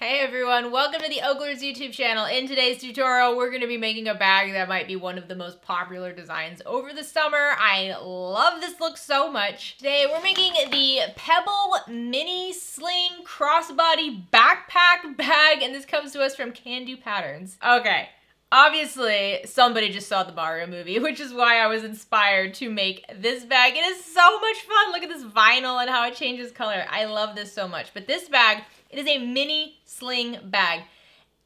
Hey everyone, welcome to the OklaRoots YouTube channel. In today's tutorial, we're going to be making a bag that might be one of the most popular designs over the summer. I love this look so much. Today we're making the Pebble Mini Sling Crossbody Backpack Bag, and this comes to us from Kandou Patterns. Okay, Obviously, somebody just saw the Mario movie, which is why I was inspired to make this bag. It is so much fun. Look at this vinyl and how it changes color. I love this so much. But this bag, it is a mini sling bag.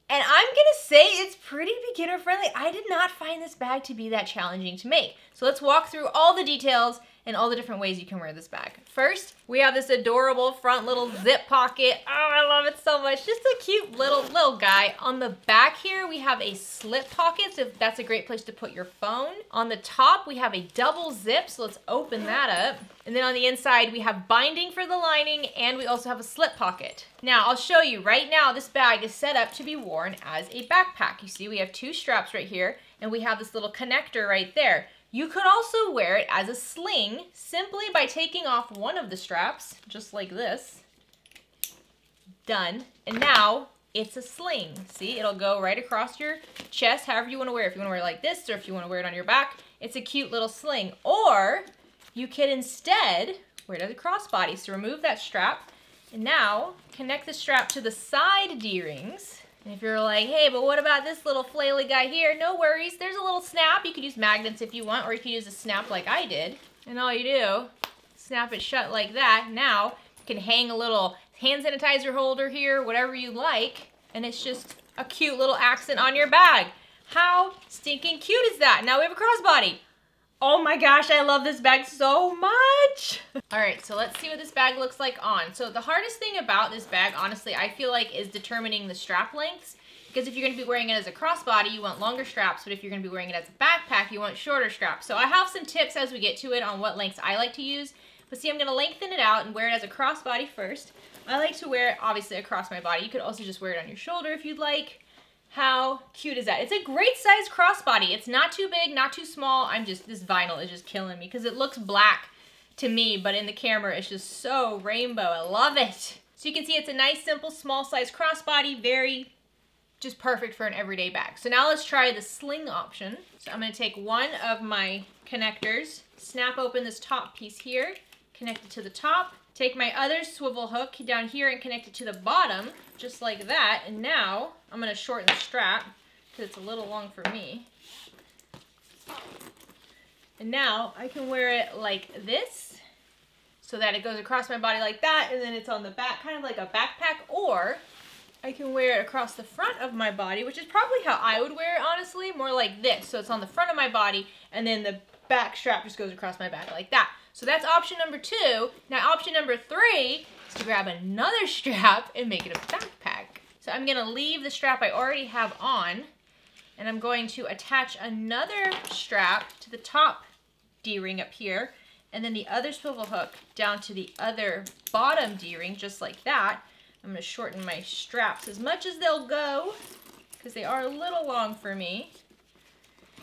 And I'm gonna say it's pretty beginner friendly. I did not find this bag to be that challenging to make. So let's walk through all the details and all the different ways you can wear this bag. First, we have this adorable front little zip pocket. Oh, I love it so much. Just a cute little, little guy. On the back here, we have a slip pocket, so that's a great place to put your phone. On the top, we have a double zip, so let's open that up. And then on the inside, we have binding for the lining, and we also have a slip pocket. Now, I'll show you right now, this bag is set up to be worn as a backpack. You see, we have two straps right here, and we have this little connector right there. You could also wear it as a sling simply by taking off one of the straps, just like this. Done. And now it's a sling. See, it'll go right across your chest, however you want to wear it. If you want to wear it like this or if you want to wear it on your back, it's a cute little sling. Or you could instead wear it as a crossbody. So remove that strap and now connect the strap to the side D-rings and if you're like, hey, but what about this little flaily guy here? No worries. There's a little snap. You could use magnets if you want, or you could use a snap like I did. And all you do, snap it shut like that. Now, you can hang a little hand sanitizer holder here, whatever you like, and it's just a cute little accent on your bag. How stinking cute is that? Now we have a crossbody. Oh my gosh, I love this bag so much. All right, so let's see what this bag looks like on. So the hardest thing about this bag, honestly, I feel like is determining the strap lengths. Because if you're gonna be wearing it as a crossbody, you want longer straps, but if you're gonna be wearing it as a backpack, you want shorter straps. So I have some tips as we get to it on what lengths I like to use. But see, I'm gonna lengthen it out and wear it as a crossbody first. I like to wear it, obviously, across my body. You could also just wear it on your shoulder if you'd like. How cute is that? It's a great size crossbody. It's not too big, not too small. I'm just, this vinyl is just killing me because it looks black to me, but in the camera it's just so rainbow. I love it. So you can see it's a nice, simple, small size crossbody, very just perfect for an everyday bag. So now let's try the sling option. So I'm gonna take one of my connectors, snap open this top piece here, connect it to the top, take my other swivel hook down here and connect it to the bottom, just like that. And now I'm gonna shorten the strap because it's a little long for me. And now I can wear it like this so that it goes across my body like that and then it's on the back, kind of like a backpack, or I can wear it across the front of my body, which is probably how I would wear it, honestly, more like this. So it's on the front of my body and then the back strap just goes across my back like that. So that's option number two. Now option number three is to grab another strap and make it a backpack. So I'm gonna leave the strap I already have on and I'm going to attach another strap to the top D-ring up here and then the other swivel hook down to the other bottom D-ring just like that. I'm gonna shorten my straps as much as they'll go because they are a little long for me.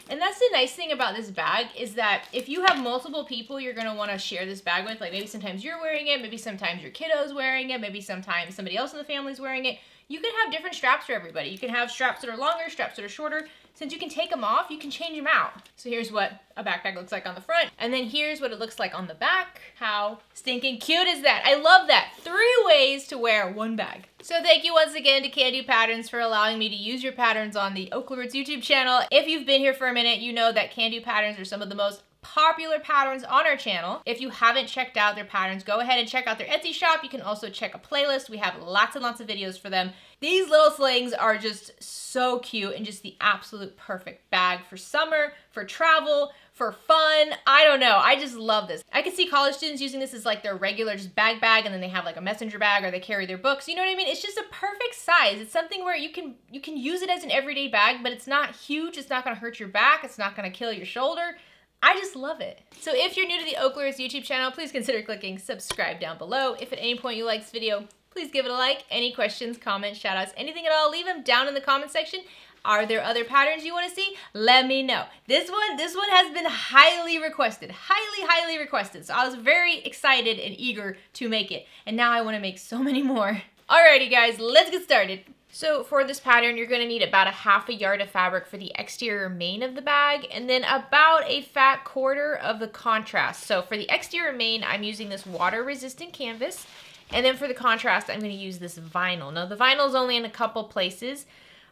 And that's the nice thing about this bag is that if you have multiple people you're want to share this bag with, like maybe sometimes you're wearing it, maybe sometimes your kiddo's wearing it, maybe sometimes somebody else in the family's wearing it, you can have different straps for everybody. You can have straps that are longer, straps that are shorter. Since you can take them off, you can change them out. So here's what a backpack looks like on the front. And then here's what it looks like on the back. How stinking cute is that? I love that. Three ways to wear one bag. So thank you once again to Kandou Patterns for allowing me to use your patterns on the OklaRoots YouTube channel. If you've been here for a minute, you know that Kandou Patterns are some of the most popular patterns on our channel. If you haven't checked out their patterns, go ahead and check out their Etsy shop. You can also check a playlist. We have lots and lots of videos for them. These little slings are just so cute and just the absolute perfect bag for summer, for travel, for fun. I don't know. I just love this. I can see college students using this as like their regular just bag bag and then they have like a messenger bag or they carry their books. You know what I mean? It's just a perfect size. It's something where you can you can use it as an everyday bag, but it's not huge. It's not going to hurt your back. It's not going to kill your shoulder. I just love it. So if you're new to the OklaRoots YouTube channel, please consider clicking subscribe down below. If at any point you like this video, please give it a like. Any questions, comments, shoutouts, anything at all, leave them down in the comment section. Are there other patterns you want to see? Let me know. This one, this one has been highly requested, highly, highly requested. So I was very excited and eager to make it. And now I want to make so many more. Alrighty guys, let's get started. So for this pattern, you're gonna need about a half a yard of fabric for the exterior main of the bag, and then about a fat quarter of the contrast. So for the exterior main, I'm using this water resistant canvas, and then for the contrast, I'm gonna use this vinyl. Now the vinyl is only in a couple places,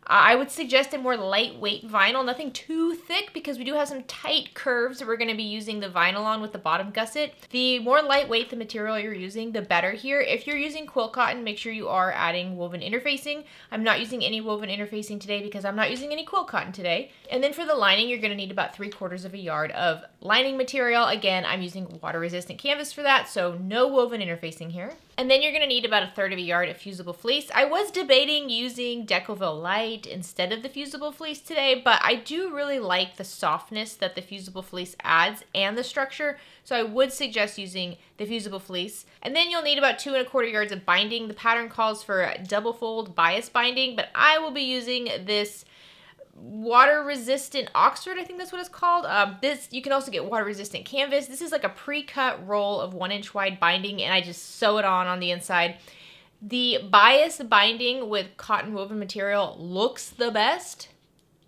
Uh, I would suggest a more lightweight vinyl, nothing too thick because we do have some tight curves that we're going to be using the vinyl on with the bottom gusset. The more lightweight the material you're using, the better here. If you're using quilt cotton, make sure you are adding woven interfacing. I'm not using any woven interfacing today because I'm not using any quilt cotton today. And then for the lining, you're going to need about three quarters of a yard of lining material. Again, I'm using water resistant canvas for that, so no woven interfacing here. And then you're gonna need about a third of a yard of fusible fleece. I was debating using Decovil Light instead of the fusible fleece today, but I do really like the softness that the fusible fleece adds and the structure, so I would suggest using the fusible fleece. And then you'll need about two and a quarter yards of binding. The pattern calls for double fold bias binding, but I will be using this water resistant Oxford, I think that's what it's called. Um, this You can also get water resistant canvas. This is like a pre-cut roll of one inch wide binding and I just sew it on on the inside. The bias binding with cotton woven material looks the best,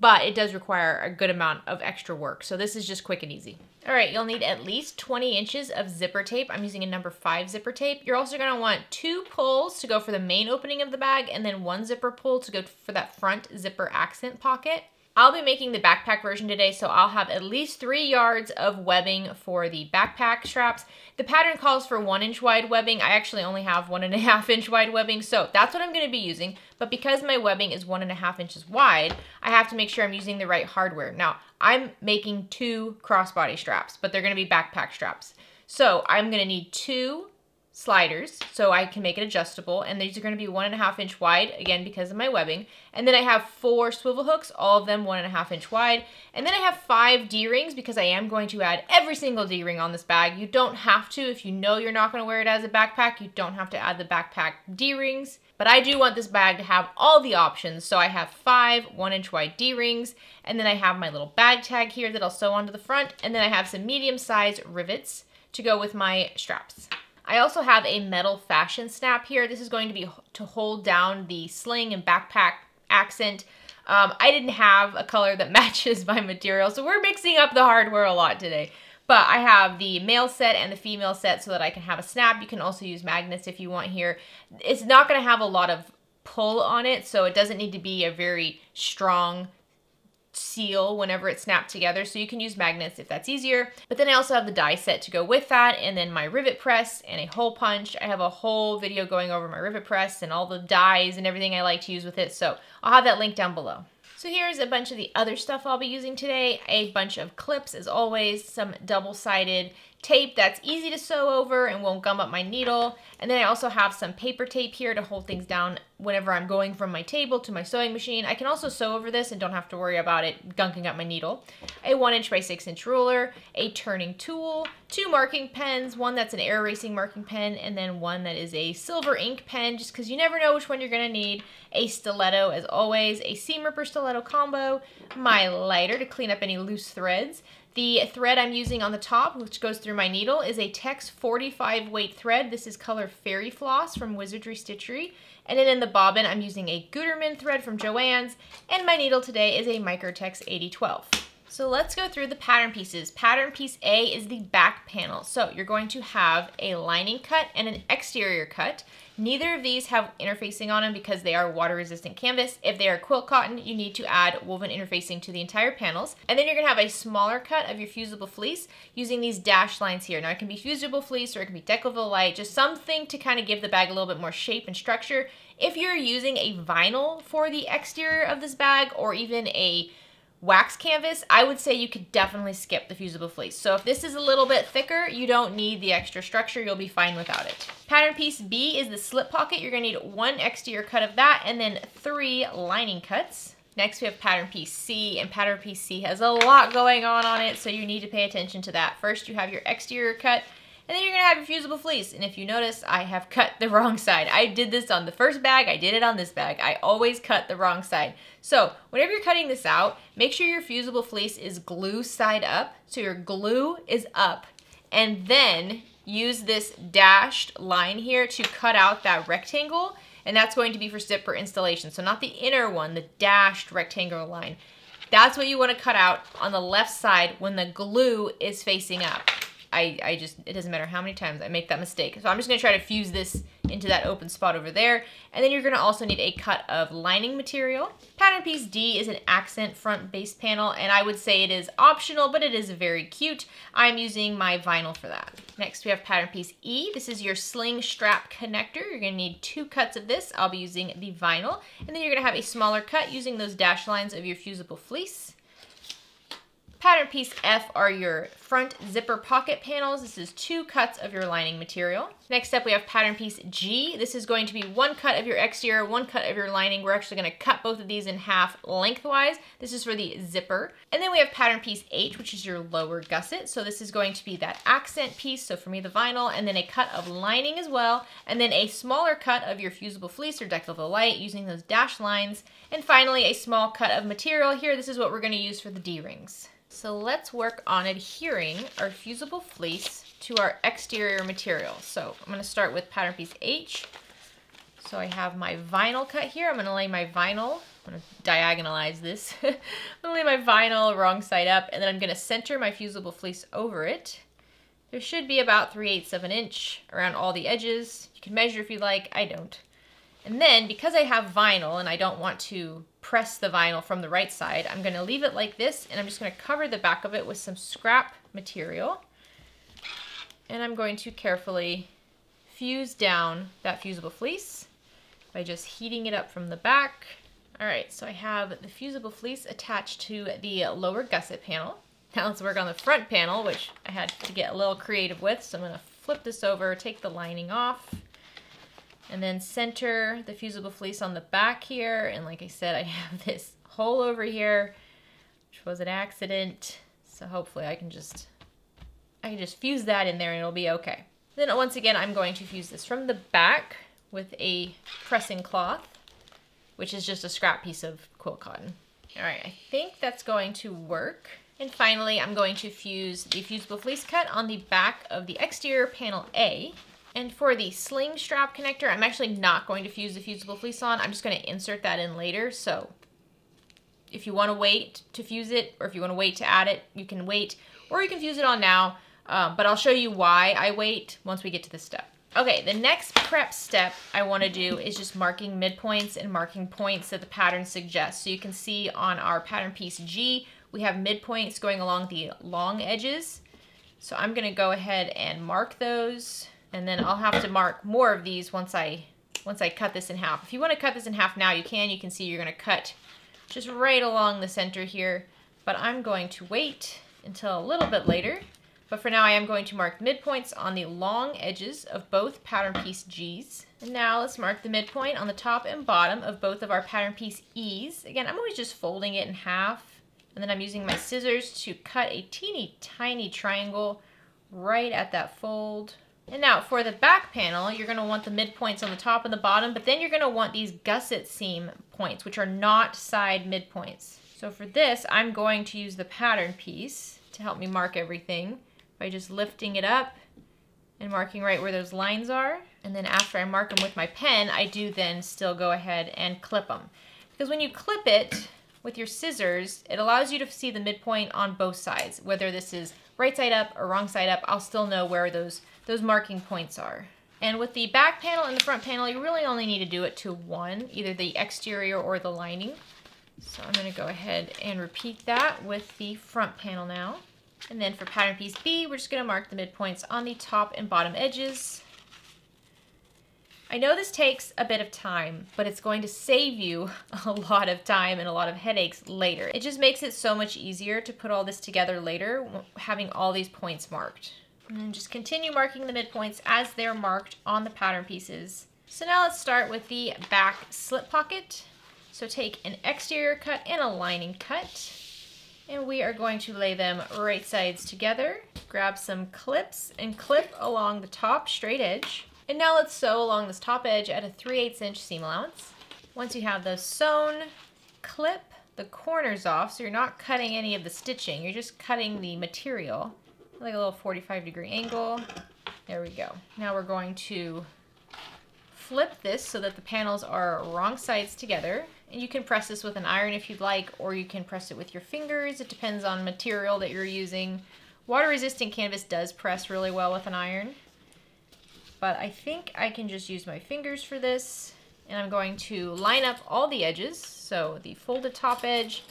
but it does require a good amount of extra work. So this is just quick and easy. All right, you'll need at least 20 inches of zipper tape. I'm using a number five zipper tape. You're also gonna want two pulls to go for the main opening of the bag and then one zipper pull to go for that front zipper accent pocket. I'll be making the backpack version today, so I'll have at least three yards of webbing for the backpack straps. The pattern calls for one inch wide webbing. I actually only have one and a half inch wide webbing, so that's what I'm gonna be using. But because my webbing is one and a half inches wide, I have to make sure I'm using the right hardware. Now, I'm making two crossbody straps, but they're gonna be backpack straps. So I'm gonna need two sliders so I can make it adjustable and these are going to be one and a half inch wide again because of my webbing and then I have four swivel hooks all of them one and a half inch wide and then I have five d-rings because I am going to add every single d-ring on this bag you don't have to if you know you're not going to wear it as a backpack you don't have to add the backpack d-rings but I do want this bag to have all the options so I have five one inch wide d-rings and then I have my little bag tag here that I'll sew onto the front and then I have some medium sized rivets to go with my straps. I also have a metal fashion snap here. This is going to be to hold down the sling and backpack accent. Um, I didn't have a color that matches my material, so we're mixing up the hardware a lot today. But I have the male set and the female set so that I can have a snap. You can also use magnets if you want here. It's not going to have a lot of pull on it, so it doesn't need to be a very strong seal whenever it's snapped together. So you can use magnets if that's easier. But then I also have the die set to go with that and then my rivet press and a hole punch. I have a whole video going over my rivet press and all the dies and everything I like to use with it. So I'll have that link down below. So here's a bunch of the other stuff I'll be using today. A bunch of clips as always, some double-sided tape that's easy to sew over and won't gum up my needle. And then I also have some paper tape here to hold things down whenever I'm going from my table to my sewing machine. I can also sew over this and don't have to worry about it gunking up my needle. A one inch by six inch ruler, a turning tool, two marking pens, one that's an air erasing marking pen, and then one that is a silver ink pen, just because you never know which one you're gonna need. A stiletto, as always, a seam ripper stiletto combo, my lighter to clean up any loose threads, the thread I'm using on the top, which goes through my needle, is a Tex 45 weight thread. This is color Fairy Floss from Wizardry Stitchery. And then in the bobbin, I'm using a Gutermann thread from Joann's. And my needle today is a Microtex 8012. So let's go through the pattern pieces. Pattern piece A is the back panel. So you're going to have a lining cut and an exterior cut. Neither of these have interfacing on them because they are water resistant canvas. If they are quilt cotton, you need to add woven interfacing to the entire panels. And then you're gonna have a smaller cut of your fusible fleece using these dash lines here. Now it can be fusible fleece or it can be Decovil Light, just something to kind of give the bag a little bit more shape and structure. If you're using a vinyl for the exterior of this bag or even a wax canvas, I would say you could definitely skip the fusible fleece. So if this is a little bit thicker, you don't need the extra structure. You'll be fine without it. Pattern piece B is the slip pocket. You're gonna need one exterior cut of that and then three lining cuts. Next we have pattern piece C and pattern piece C has a lot going on on it so you need to pay attention to that. First you have your exterior cut and then you're gonna have your fusible fleece. And if you notice, I have cut the wrong side. I did this on the first bag, I did it on this bag. I always cut the wrong side. So whenever you're cutting this out, make sure your fusible fleece is glue side up. So your glue is up. And then use this dashed line here to cut out that rectangle and that's going to be for zipper installation. So not the inner one, the dashed rectangular line. That's what you want to cut out on the left side when the glue is facing up. I, I just, it doesn't matter how many times I make that mistake. So I'm just gonna try to fuse this into that open spot over there. And then you're gonna also need a cut of lining material. Pattern piece D is an accent front base panel, and I would say it is optional, but it is very cute. I'm using my vinyl for that. Next, we have pattern piece E. This is your sling strap connector. You're gonna need two cuts of this. I'll be using the vinyl. And then you're gonna have a smaller cut using those dash lines of your fusible fleece. Pattern piece F are your front zipper pocket panels. This is two cuts of your lining material. Next up, we have pattern piece G. This is going to be one cut of your exterior, one cut of your lining. We're actually gonna cut both of these in half lengthwise. This is for the zipper. And then we have pattern piece H, which is your lower gusset. So this is going to be that accent piece. So for me, the vinyl, and then a cut of lining as well. And then a smaller cut of your fusible fleece or Decovil Light using those dash lines. And finally, a small cut of material here. This is what we're gonna use for the D-rings. So let's work on adhering our fusible fleece to our exterior material. So I'm gonna start with pattern piece H. So I have my vinyl cut here. I'm gonna lay my vinyl, I'm gonna diagonalize this. I'm gonna lay my vinyl wrong side up and then I'm gonna center my fusible fleece over it. There should be about 3 eighths of an inch around all the edges. You can measure if you like, I don't. And then because I have vinyl and I don't want to press the vinyl from the right side, I'm gonna leave it like this and I'm just gonna cover the back of it with some scrap material. And I'm going to carefully fuse down that fusible fleece by just heating it up from the back. All right, so I have the fusible fleece attached to the lower gusset panel. Now let's work on the front panel, which I had to get a little creative with. So I'm gonna flip this over, take the lining off, and then center the fusible fleece on the back here. And like I said, I have this hole over here, which was an accident. So hopefully I can just, I can just fuse that in there and it'll be okay. Then once again, I'm going to fuse this from the back with a pressing cloth, which is just a scrap piece of quilt cotton. All right, I think that's going to work. And finally, I'm going to fuse the fusible fleece cut on the back of the exterior panel A. And for the sling strap connector, I'm actually not going to fuse the fusible fleece on. I'm just going to insert that in later. So if you want to wait to fuse it, or if you want to wait to add it, you can wait, or you can fuse it on now. Uh, but I'll show you why I wait once we get to this step. Okay, the next prep step I want to do is just marking midpoints and marking points that the pattern suggests. So you can see on our pattern piece G, we have midpoints going along the long edges. So I'm going to go ahead and mark those. And then I'll have to mark more of these once I once I cut this in half. If you want to cut this in half now, you can. You can see you're going to cut just right along the center here. But I'm going to wait until a little bit later. But for now, I am going to mark midpoints on the long edges of both pattern piece G's. And now let's mark the midpoint on the top and bottom of both of our pattern piece E's. Again, I'm always just folding it in half. And then I'm using my scissors to cut a teeny tiny triangle right at that fold. And now for the back panel, you're gonna want the midpoints on the top and the bottom, but then you're gonna want these gusset seam points, which are not side midpoints. So for this, I'm going to use the pattern piece to help me mark everything by just lifting it up and marking right where those lines are. And then after I mark them with my pen, I do then still go ahead and clip them. Because when you clip it with your scissors, it allows you to see the midpoint on both sides, whether this is right side up or wrong side up, I'll still know where those those marking points are. And with the back panel and the front panel, you really only need to do it to one, either the exterior or the lining. So I'm gonna go ahead and repeat that with the front panel now. And then for pattern piece B, we're just gonna mark the midpoints on the top and bottom edges. I know this takes a bit of time, but it's going to save you a lot of time and a lot of headaches later. It just makes it so much easier to put all this together later, having all these points marked. And then just continue marking the midpoints as they're marked on the pattern pieces. So now let's start with the back slip pocket. So take an exterior cut and a lining cut. And we are going to lay them right sides together. Grab some clips and clip along the top straight edge. And now let's sew along this top edge at a 3 8 inch seam allowance. Once you have those sewn, clip the corners off so you're not cutting any of the stitching, you're just cutting the material like a little 45 degree angle. There we go. Now we're going to flip this so that the panels are wrong sides together. And you can press this with an iron if you'd like, or you can press it with your fingers. It depends on material that you're using. Water resistant canvas does press really well with an iron. But I think I can just use my fingers for this. And I'm going to line up all the edges. So the folded top edge,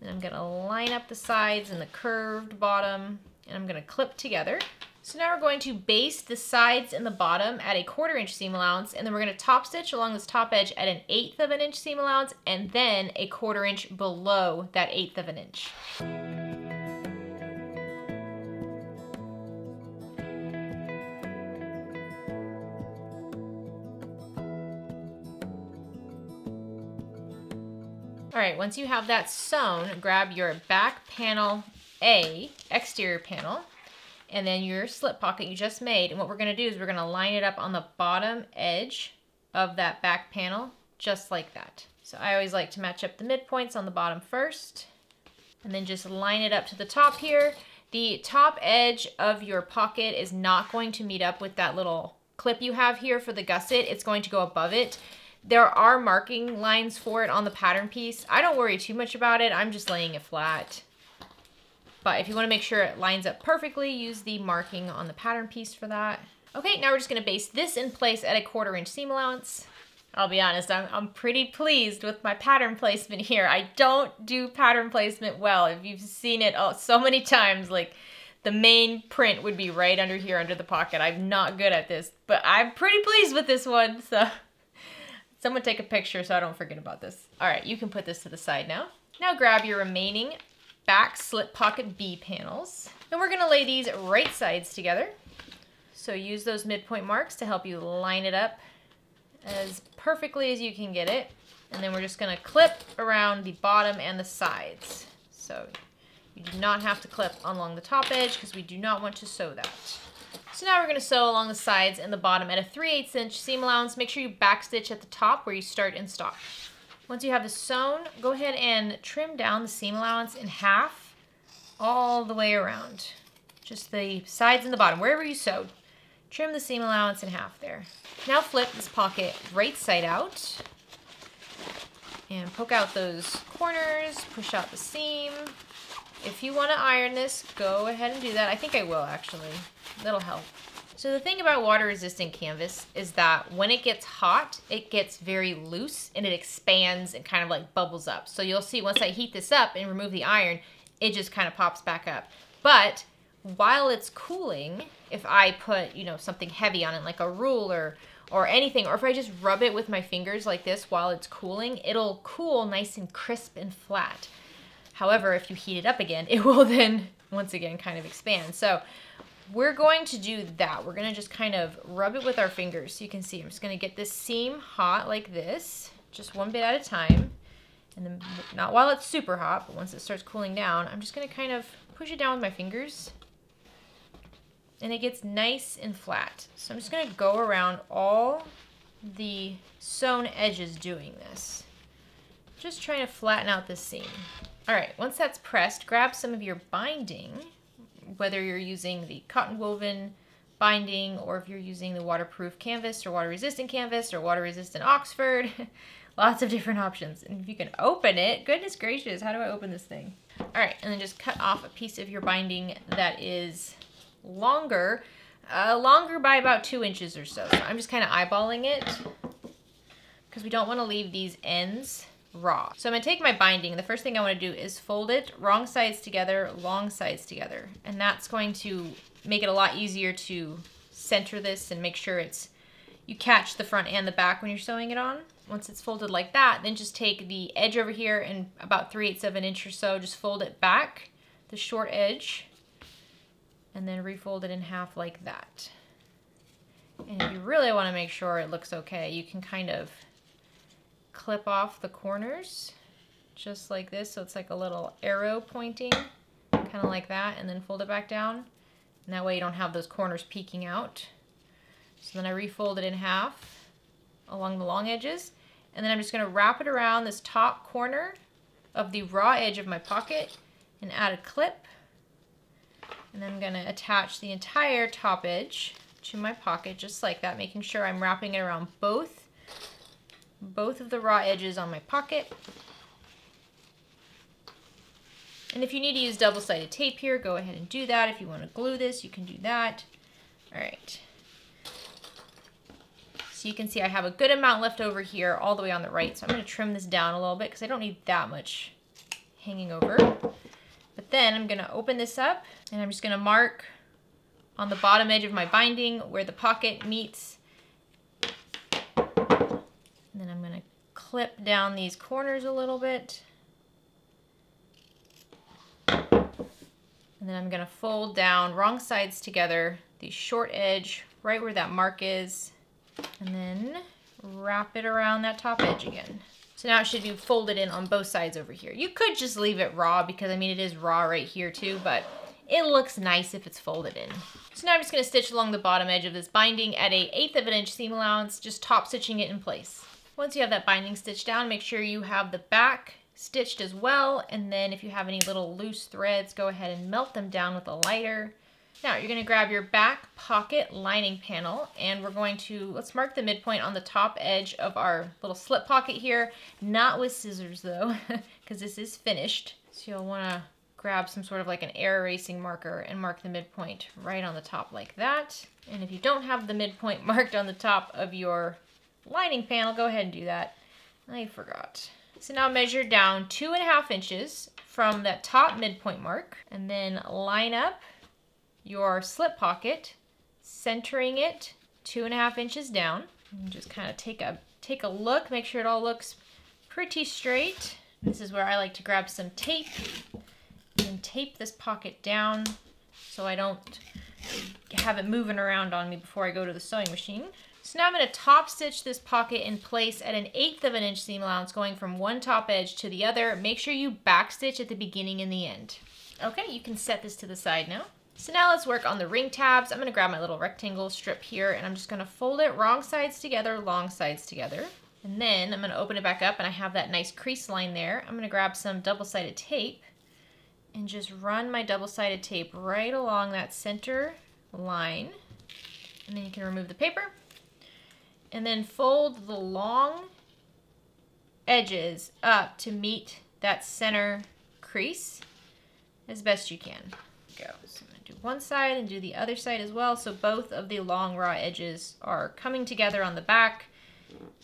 and I'm gonna line up the sides and the curved bottom, and I'm gonna clip together. So now we're going to baste the sides and the bottom at a quarter inch seam allowance, and then we're gonna top stitch along this top edge at an eighth of an inch seam allowance, and then a quarter inch below that eighth of an inch. Right, once you have that sewn, grab your back panel A, exterior panel, and then your slip pocket you just made. And what we're gonna do is we're gonna line it up on the bottom edge of that back panel, just like that. So I always like to match up the midpoints on the bottom first, and then just line it up to the top here. The top edge of your pocket is not going to meet up with that little clip you have here for the gusset. It's going to go above it. There are marking lines for it on the pattern piece. I don't worry too much about it. I'm just laying it flat. But if you want to make sure it lines up perfectly, use the marking on the pattern piece for that. Okay, now we're just going to base this in place at a quarter inch seam allowance. I'll be honest, I'm, I'm pretty pleased with my pattern placement here. I don't do pattern placement well. If you've seen it oh, so many times, like the main print would be right under here under the pocket. I'm not good at this, but I'm pretty pleased with this one, so someone take a picture so I don't forget about this. All right, you can put this to the side now. Now grab your remaining back slip pocket B panels. And we're gonna lay these right sides together. So use those midpoint marks to help you line it up as perfectly as you can get it. And then we're just gonna clip around the bottom and the sides. So you do not have to clip along the top edge because we do not want to sew that. So now we're gonna sew along the sides and the bottom at a 3 8 inch seam allowance. Make sure you backstitch at the top where you start and stop. Once you have this sewn, go ahead and trim down the seam allowance in half all the way around. Just the sides and the bottom, wherever you sewed. Trim the seam allowance in half there. Now flip this pocket right side out and poke out those corners, push out the seam. If you want to iron this, go ahead and do that. I think I will actually. That'll help. So the thing about water resistant canvas is that when it gets hot, it gets very loose and it expands and kind of like bubbles up. So you'll see once I heat this up and remove the iron, it just kind of pops back up. But while it's cooling, if I put, you know, something heavy on it like a ruler or anything, or if I just rub it with my fingers like this while it's cooling, it'll cool nice and crisp and flat. However, if you heat it up again, it will then once again kind of expand. So we're going to do that. We're going to just kind of rub it with our fingers so you can see. I'm just going to get this seam hot like this, just one bit at a time. And then not while it's super hot, but once it starts cooling down, I'm just going to kind of push it down with my fingers. And it gets nice and flat. So I'm just going to go around all the sewn edges doing this. Just trying to flatten out this seam. All right, once that's pressed, grab some of your binding whether you're using the cotton woven binding or if you're using the waterproof canvas or water resistant canvas or water resistant Oxford. Lots of different options. And if you can open it, goodness gracious, how do I open this thing? All right, and then just cut off a piece of your binding that is longer, uh, longer by about two inches or so. So I'm just kind of eyeballing it because we don't want to leave these ends raw. So I'm gonna take my binding. The first thing I wanna do is fold it wrong sides together, long sides together. And that's going to make it a lot easier to center this and make sure it's, you catch the front and the back when you're sewing it on. Once it's folded like that, then just take the edge over here and about 3 eighths of an inch or so, just fold it back, the short edge, and then refold it in half like that. And if you really want to make sure it looks okay, you can kind of clip off the corners just like this. So it's like a little arrow pointing, kind of like that, and then fold it back down. And that way you don't have those corners peeking out. So then I refold it in half along the long edges. And then I'm just gonna wrap it around this top corner of the raw edge of my pocket and add a clip. And I'm gonna attach the entire top edge to my pocket just like that, making sure I'm wrapping it around both both of the raw edges on my pocket. And if you need to use double-sided tape here, go ahead and do that. If you want to glue this, you can do that. All right. So you can see I have a good amount left over here all the way on the right. So I'm going to trim this down a little bit because I don't need that much hanging over. But then I'm going to open this up and I'm just going to mark on the bottom edge of my binding where the pocket meets. And then I'm going to clip down these corners a little bit. And then I'm gonna fold down wrong sides together, the short edge right where that mark is, and then wrap it around that top edge again. So now it should be folded in on both sides over here. You could just leave it raw because I mean it is raw right here too, but it looks nice if it's folded in. So now I'm just gonna stitch along the bottom edge of this binding at a eighth of an inch seam allowance, just top stitching it in place. Once you have that binding stitched down, make sure you have the back stitched as well. And then if you have any little loose threads, go ahead and melt them down with a lighter. Now you're gonna grab your back pocket lining panel and we're going to, let's mark the midpoint on the top edge of our little slip pocket here, not with scissors though, because this is finished. So you'll wanna grab some sort of like an air erasing marker and mark the midpoint right on the top like that. And if you don't have the midpoint marked on the top of your lining panel, go ahead and do that. I forgot. So now measure down two and a half inches from that top midpoint mark and then line up your slip pocket, centering it two and a half inches down. And just kind of take a, take a look, make sure it all looks pretty straight. This is where I like to grab some tape and tape this pocket down so I don't have it moving around on me before I go to the sewing machine. So now I'm going to top stitch this pocket in place at an eighth of an inch seam allowance going from one top edge to the other. Make sure you back stitch at the beginning and the end. Okay, you can set this to the side now. So now let's work on the ring tabs. I'm going to grab my little rectangle strip here and I'm just going to fold it wrong sides together, long sides together. And then I'm going to open it back up and I have that nice crease line there. I'm going to grab some double-sided tape and just run my double-sided tape right along that center line. And then you can remove the paper and then fold the long edges up to meet that center crease as best you can. Go. So I'm going to do one side and do the other side as well. So both of the long raw edges are coming together on the back.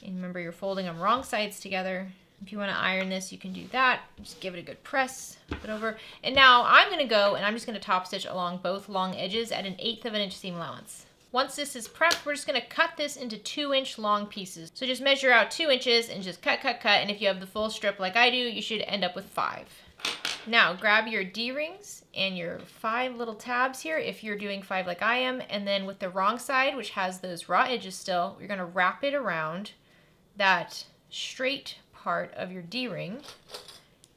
And remember, you're folding them wrong sides together. If you want to iron this, you can do that. Just give it a good press, flip it over. And now I'm going to go and I'm just going to top stitch along both long edges at an eighth of an inch seam allowance. Once this is prepped, we're just gonna cut this into two inch long pieces. So just measure out two inches and just cut, cut, cut. And if you have the full strip like I do, you should end up with five. Now grab your D-rings and your five little tabs here if you're doing five like I am. And then with the wrong side, which has those raw edges still, you're gonna wrap it around that straight part of your D-ring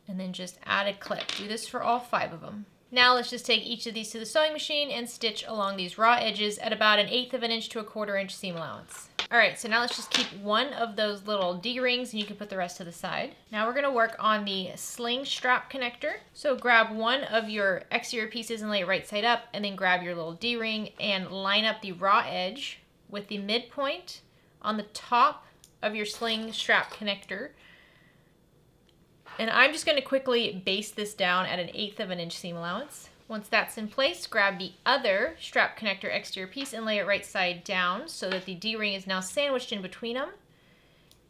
and then just add a clip. Do this for all five of them. Now let's just take each of these to the sewing machine and stitch along these raw edges at about an eighth of an inch to a quarter inch seam allowance. All right, so now let's just keep one of those little D-rings and you can put the rest to the side. Now we're gonna work on the sling strap connector. So grab one of your exterior pieces and lay it right side up and then grab your little D-ring and line up the raw edge with the midpoint on the top of your sling strap connector and I'm just gonna quickly base this down at an eighth of an inch seam allowance. Once that's in place, grab the other strap connector exterior piece and lay it right side down so that the D-ring is now sandwiched in between them.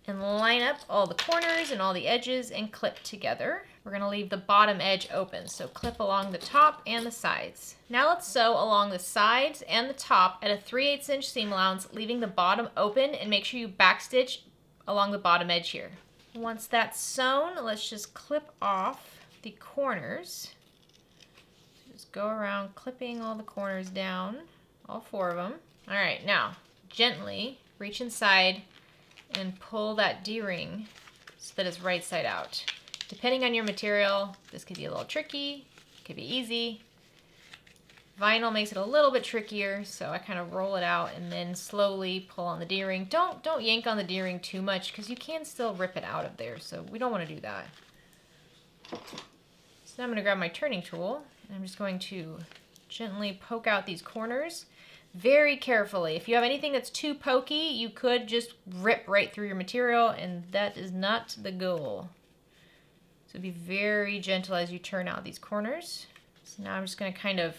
And line up all the corners and all the edges and clip together. We're gonna leave the bottom edge open, so clip along the top and the sides. Now let's sew along the sides and the top at a 3 8 inch seam allowance, leaving the bottom open and make sure you backstitch along the bottom edge here. Once that's sewn, let's just clip off the corners. Just go around clipping all the corners down, all four of them. All right, now gently reach inside and pull that D-ring so that it's right side out. Depending on your material, this could be a little tricky, it could be easy. Vinyl makes it a little bit trickier, so I kind of roll it out and then slowly pull on the D-ring. Don't, don't yank on the D-ring too much because you can still rip it out of there, so we don't want to do that. So now I'm going to grab my turning tool and I'm just going to gently poke out these corners. very carefully. If you have anything that's too pokey, you could just rip right through your material and that is not the goal. So be very gentle as you turn out these corners. So now I'm just gonna kind of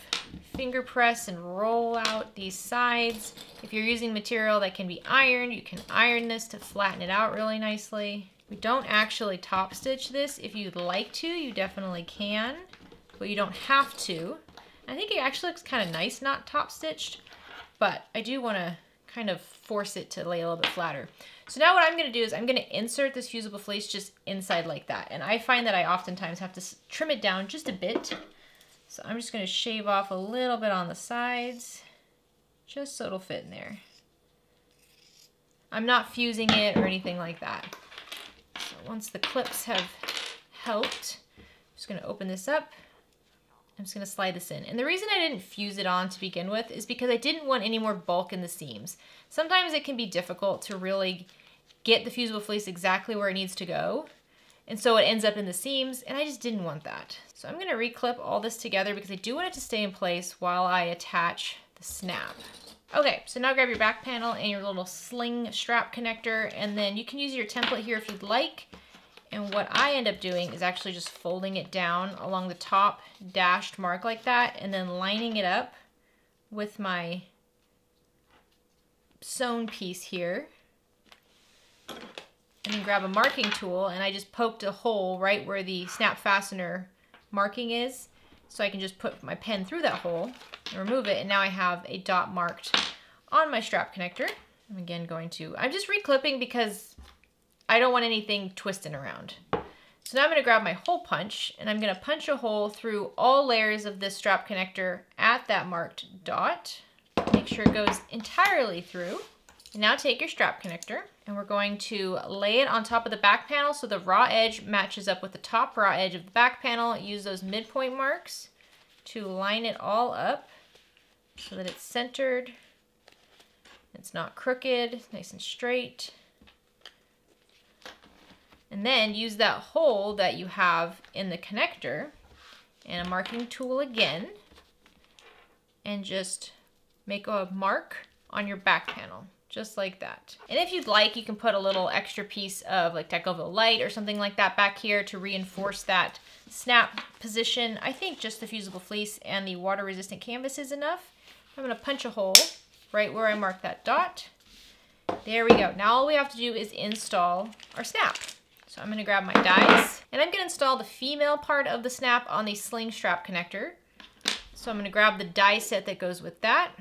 finger press and roll out these sides. If you're using material that can be ironed, you can iron this to flatten it out really nicely. We don't actually top stitch this. If you'd like to, you definitely can, but you don't have to. I think it actually looks kind of nice not top stitched, but I do wanna kind of force it to lay a little bit flatter. So now what I'm gonna do is I'm gonna insert this fusible fleece just inside like that. And I find that I oftentimes have to trim it down just a bit. So I'm just gonna shave off a little bit on the sides, just so it'll fit in there. I'm not fusing it or anything like that. So once the clips have helped, I'm just gonna open this up I'm just gonna slide this in. And the reason I didn't fuse it on to begin with is because I didn't want any more bulk in the seams. Sometimes it can be difficult to really get the fusible fleece exactly where it needs to go. And so it ends up in the seams and I just didn't want that. So I'm gonna reclip all this together because I do want it to stay in place while I attach the snap. Okay, so now grab your back panel and your little sling strap connector and then you can use your template here if you'd like. And what I end up doing is actually just folding it down along the top dashed mark like that and then lining it up with my sewn piece here. And then grab a marking tool and I just poked a hole right where the snap fastener marking is. So I can just put my pen through that hole and remove it. And now I have a dot marked on my strap connector. I'm again going to, I'm just reclipping because I don't want anything twisting around. So now I'm gonna grab my hole punch and I'm gonna punch a hole through all layers of this strap connector at that marked dot. Make sure it goes entirely through. Now take your strap connector and we're going to lay it on top of the back panel so the raw edge matches up with the top raw edge of the back panel. Use those midpoint marks to line it all up so that it's centered. It's not crooked, nice and straight. And then use that hole that you have in the connector and a marking tool again and just make a mark on your back panel just like that. And if you'd like, you can put a little extra piece of like Decovil light or something like that back here to reinforce that snap position. I think just the fusible fleece and the water resistant canvas is enough. I'm gonna punch a hole right where I marked that dot. There we go. Now all we have to do is install our snap. So I'm gonna grab my dies and I'm gonna install the female part of the snap on the sling strap connector. So I'm gonna grab the die set that goes with that.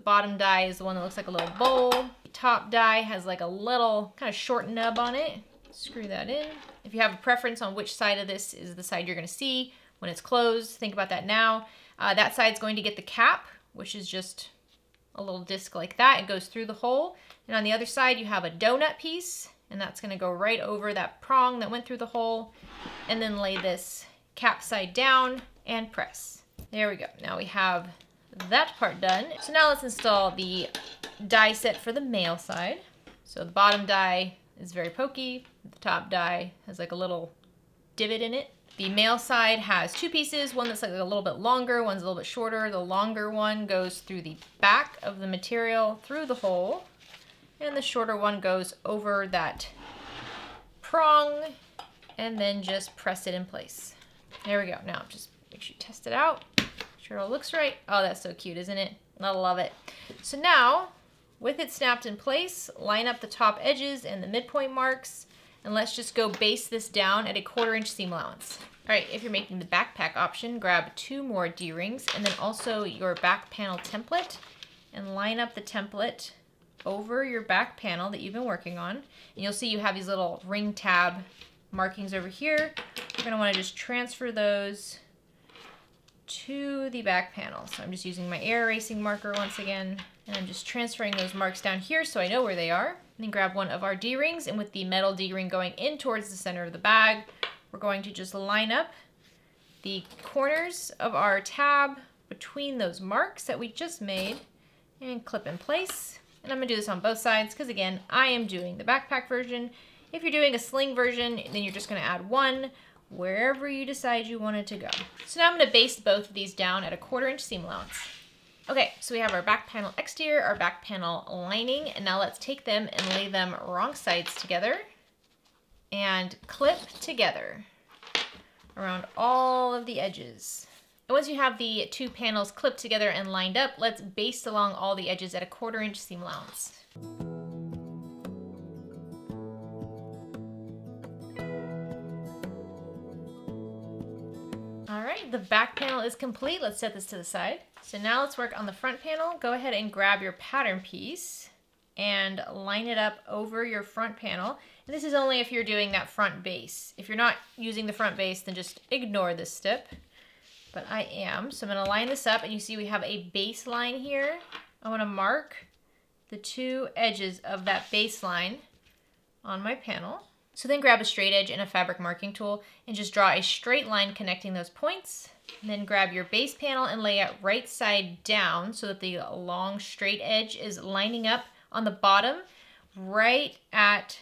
The bottom die is the one that looks like a little bowl. The top die has like a little kind of short nub on it. Screw that in. If you have a preference on which side of this is the side you're gonna see when it's closed, think about that now. Uh, that side's going to get the cap, which is just a little disc like that. It goes through the hole. And on the other side, you have a donut piece and that's gonna go right over that prong that went through the hole and then lay this cap side down and press. There we go. Now we have that part done. So now let's install the die set for the male side. So the bottom die is very pokey. The top die has like a little divot in it. The male side has two pieces, one that's like a little bit longer, one's a little bit shorter. The longer one goes through the back of the material through the hole and the shorter one goes over that prong and then just press it in place. There we go. Now just make sure you test it out. All looks right. Oh, that's so cute, isn't it? I love it. So now, with it snapped in place, line up the top edges and the midpoint marks, and let's just go base this down at a quarter inch seam allowance. All right, if you're making the backpack option, grab two more D-rings and then also your back panel template and line up the template over your back panel that you've been working on. And you'll see you have these little ring tab markings over here. You're gonna wanna just transfer those to the back panel. So I'm just using my air erasing marker once again, and I'm just transferring those marks down here so I know where they are. And then grab one of our D-rings, and with the metal D-ring going in towards the center of the bag, we're going to just line up the corners of our tab between those marks that we just made and clip in place. And I'm gonna do this on both sides because again, I am doing the backpack version. If you're doing a sling version, then you're just gonna add one wherever you decide you want it to go. So now I'm gonna base both of these down at a quarter inch seam allowance. Okay, so we have our back panel exterior, our back panel lining, and now let's take them and lay them wrong sides together and clip together around all of the edges. And once you have the two panels clipped together and lined up, let's baste along all the edges at a quarter inch seam allowance. Right, the back panel is complete. Let's set this to the side. So now let's work on the front panel. Go ahead and grab your pattern piece and line it up over your front panel. And this is only if you're doing that front base. If you're not using the front base, then just ignore this step. But I am. So I'm gonna line this up and you see we have a baseline here. I wanna mark the two edges of that baseline on my panel. So then grab a straight edge and a fabric marking tool and just draw a straight line connecting those points. And then grab your base panel and lay it right side down so that the long straight edge is lining up on the bottom right at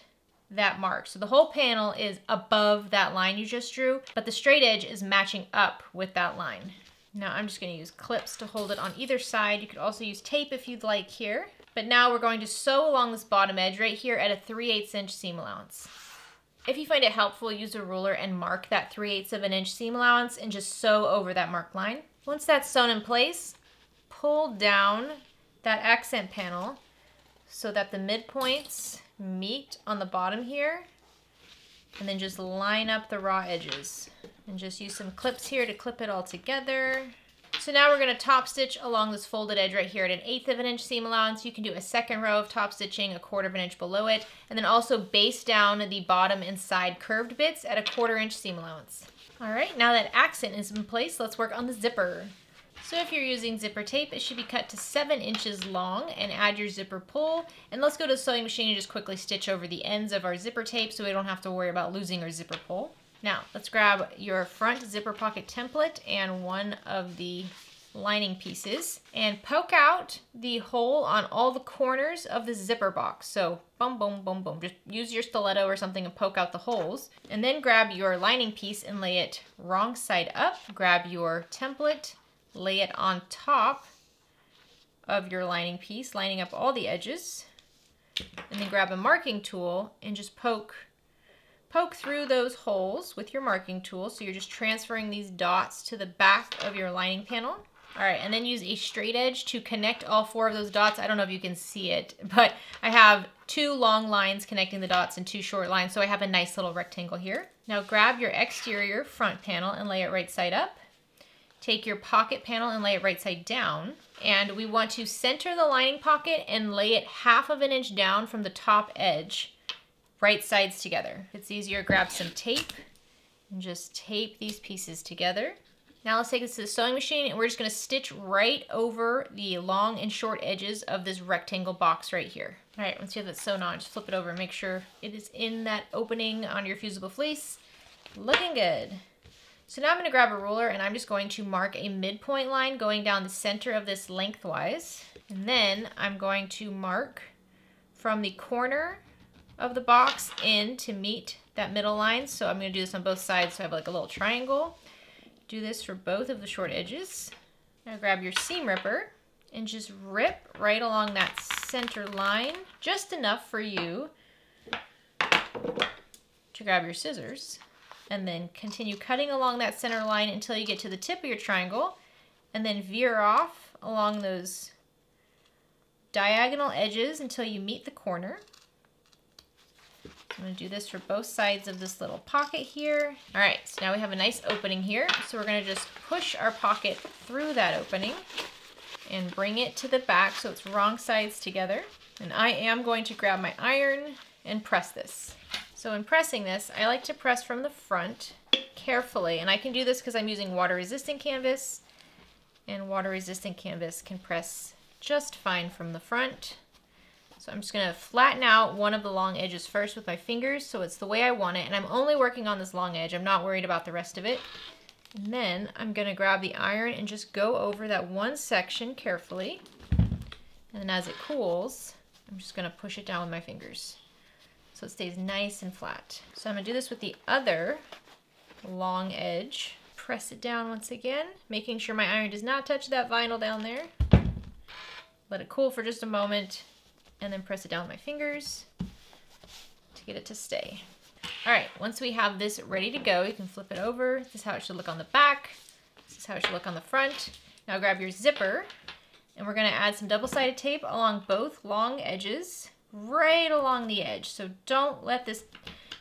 that mark. So the whole panel is above that line you just drew, but the straight edge is matching up with that line. Now I'm just gonna use clips to hold it on either side. You could also use tape if you'd like here. But now we're going to sew along this bottom edge right here at a 3 8 inch seam allowance. If you find it helpful, use a ruler and mark that 3 8 of an inch seam allowance and just sew over that mark line. Once that's sewn in place, pull down that accent panel so that the midpoints meet on the bottom here and then just line up the raw edges and just use some clips here to clip it all together. So now we're going to top stitch along this folded edge right here at an eighth of an inch seam allowance. You can do a second row of top stitching a quarter of an inch below it, and then also baste down the bottom and side curved bits at a quarter inch seam allowance. All right, now that accent is in place, let's work on the zipper. So if you're using zipper tape, it should be cut to seven inches long and add your zipper pull. And let's go to the sewing machine and just quickly stitch over the ends of our zipper tape so we don't have to worry about losing our zipper pull. Now, let's grab your front zipper pocket template and one of the lining pieces and poke out the hole on all the corners of the zipper box. So boom, boom, boom, boom. Just use your stiletto or something and poke out the holes. And then grab your lining piece and lay it wrong side up. Grab your template, lay it on top of your lining piece, lining up all the edges. And then grab a marking tool and just poke poke through those holes with your marking tool. So you're just transferring these dots to the back of your lining panel. All right, and then use a straight edge to connect all four of those dots. I don't know if you can see it, but I have two long lines connecting the dots and two short lines, so I have a nice little rectangle here. Now grab your exterior front panel and lay it right side up. Take your pocket panel and lay it right side down. And we want to center the lining pocket and lay it half of an inch down from the top edge right sides together. It's easier, to grab some tape and just tape these pieces together. Now let's take this to the sewing machine and we're just gonna stitch right over the long and short edges of this rectangle box right here. All right, once you have it sewn on, just flip it over and make sure it is in that opening on your fusible fleece. Looking good. So now I'm gonna grab a ruler and I'm just going to mark a midpoint line going down the center of this lengthwise. And then I'm going to mark from the corner of the box in to meet that middle line. So I'm going to do this on both sides so I have like a little triangle. Do this for both of the short edges. Now grab your seam ripper and just rip right along that center line, just enough for you to grab your scissors and then continue cutting along that center line until you get to the tip of your triangle and then veer off along those diagonal edges until you meet the corner. I'm to do this for both sides of this little pocket here. All right, so now we have a nice opening here. So we're to just push our pocket through that opening and bring it to the back so it's wrong sides together. And I am going to grab my iron and press this. So in pressing this, I like to press from the front carefully. And I can do this because I'm using water resistant canvas and water resistant canvas can press just fine from the front. So I'm just to flatten out one of the long edges first with my fingers so it's the way I want it. And I'm only working on this long edge. I'm not worried about the rest of it. And then I'm to grab the iron and just go over that one section carefully. And then as it cools, I'm just to push it down with my fingers so it stays nice and flat. So I'm to do this with the other long edge. Press it down once again, making sure my iron does not touch that vinyl down there. Let it cool for just a moment and then press it down with my fingers to get it to stay. All right, once we have this ready to go, you can flip it over. This is how it should look on the back. This is how it should look on the front. Now grab your zipper and we're gonna add some double-sided tape along both long edges, right along the edge. So don't let this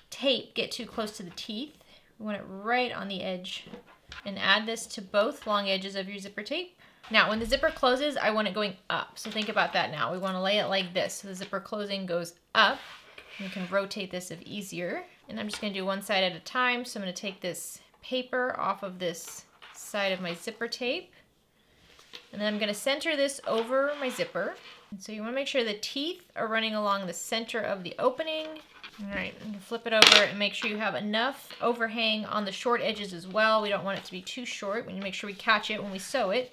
tape get too close to the teeth. We want it right on the edge. And add this to both long edges of your zipper tape. Now, when the zipper closes, I want it going up. So think about that now. We want to lay it like this. So the zipper closing goes up. You can rotate this if easier. And I'm just going to do one side at a time. So I'm going to take this paper off of this side of my zipper tape. And then I'm going to center this over my zipper. And so you want to make sure the teeth are running along the center of the opening. All right, flip it over and make sure you have enough overhang on the short edges as well. We don't want it to be too short. We need to make sure we catch it when we sew it.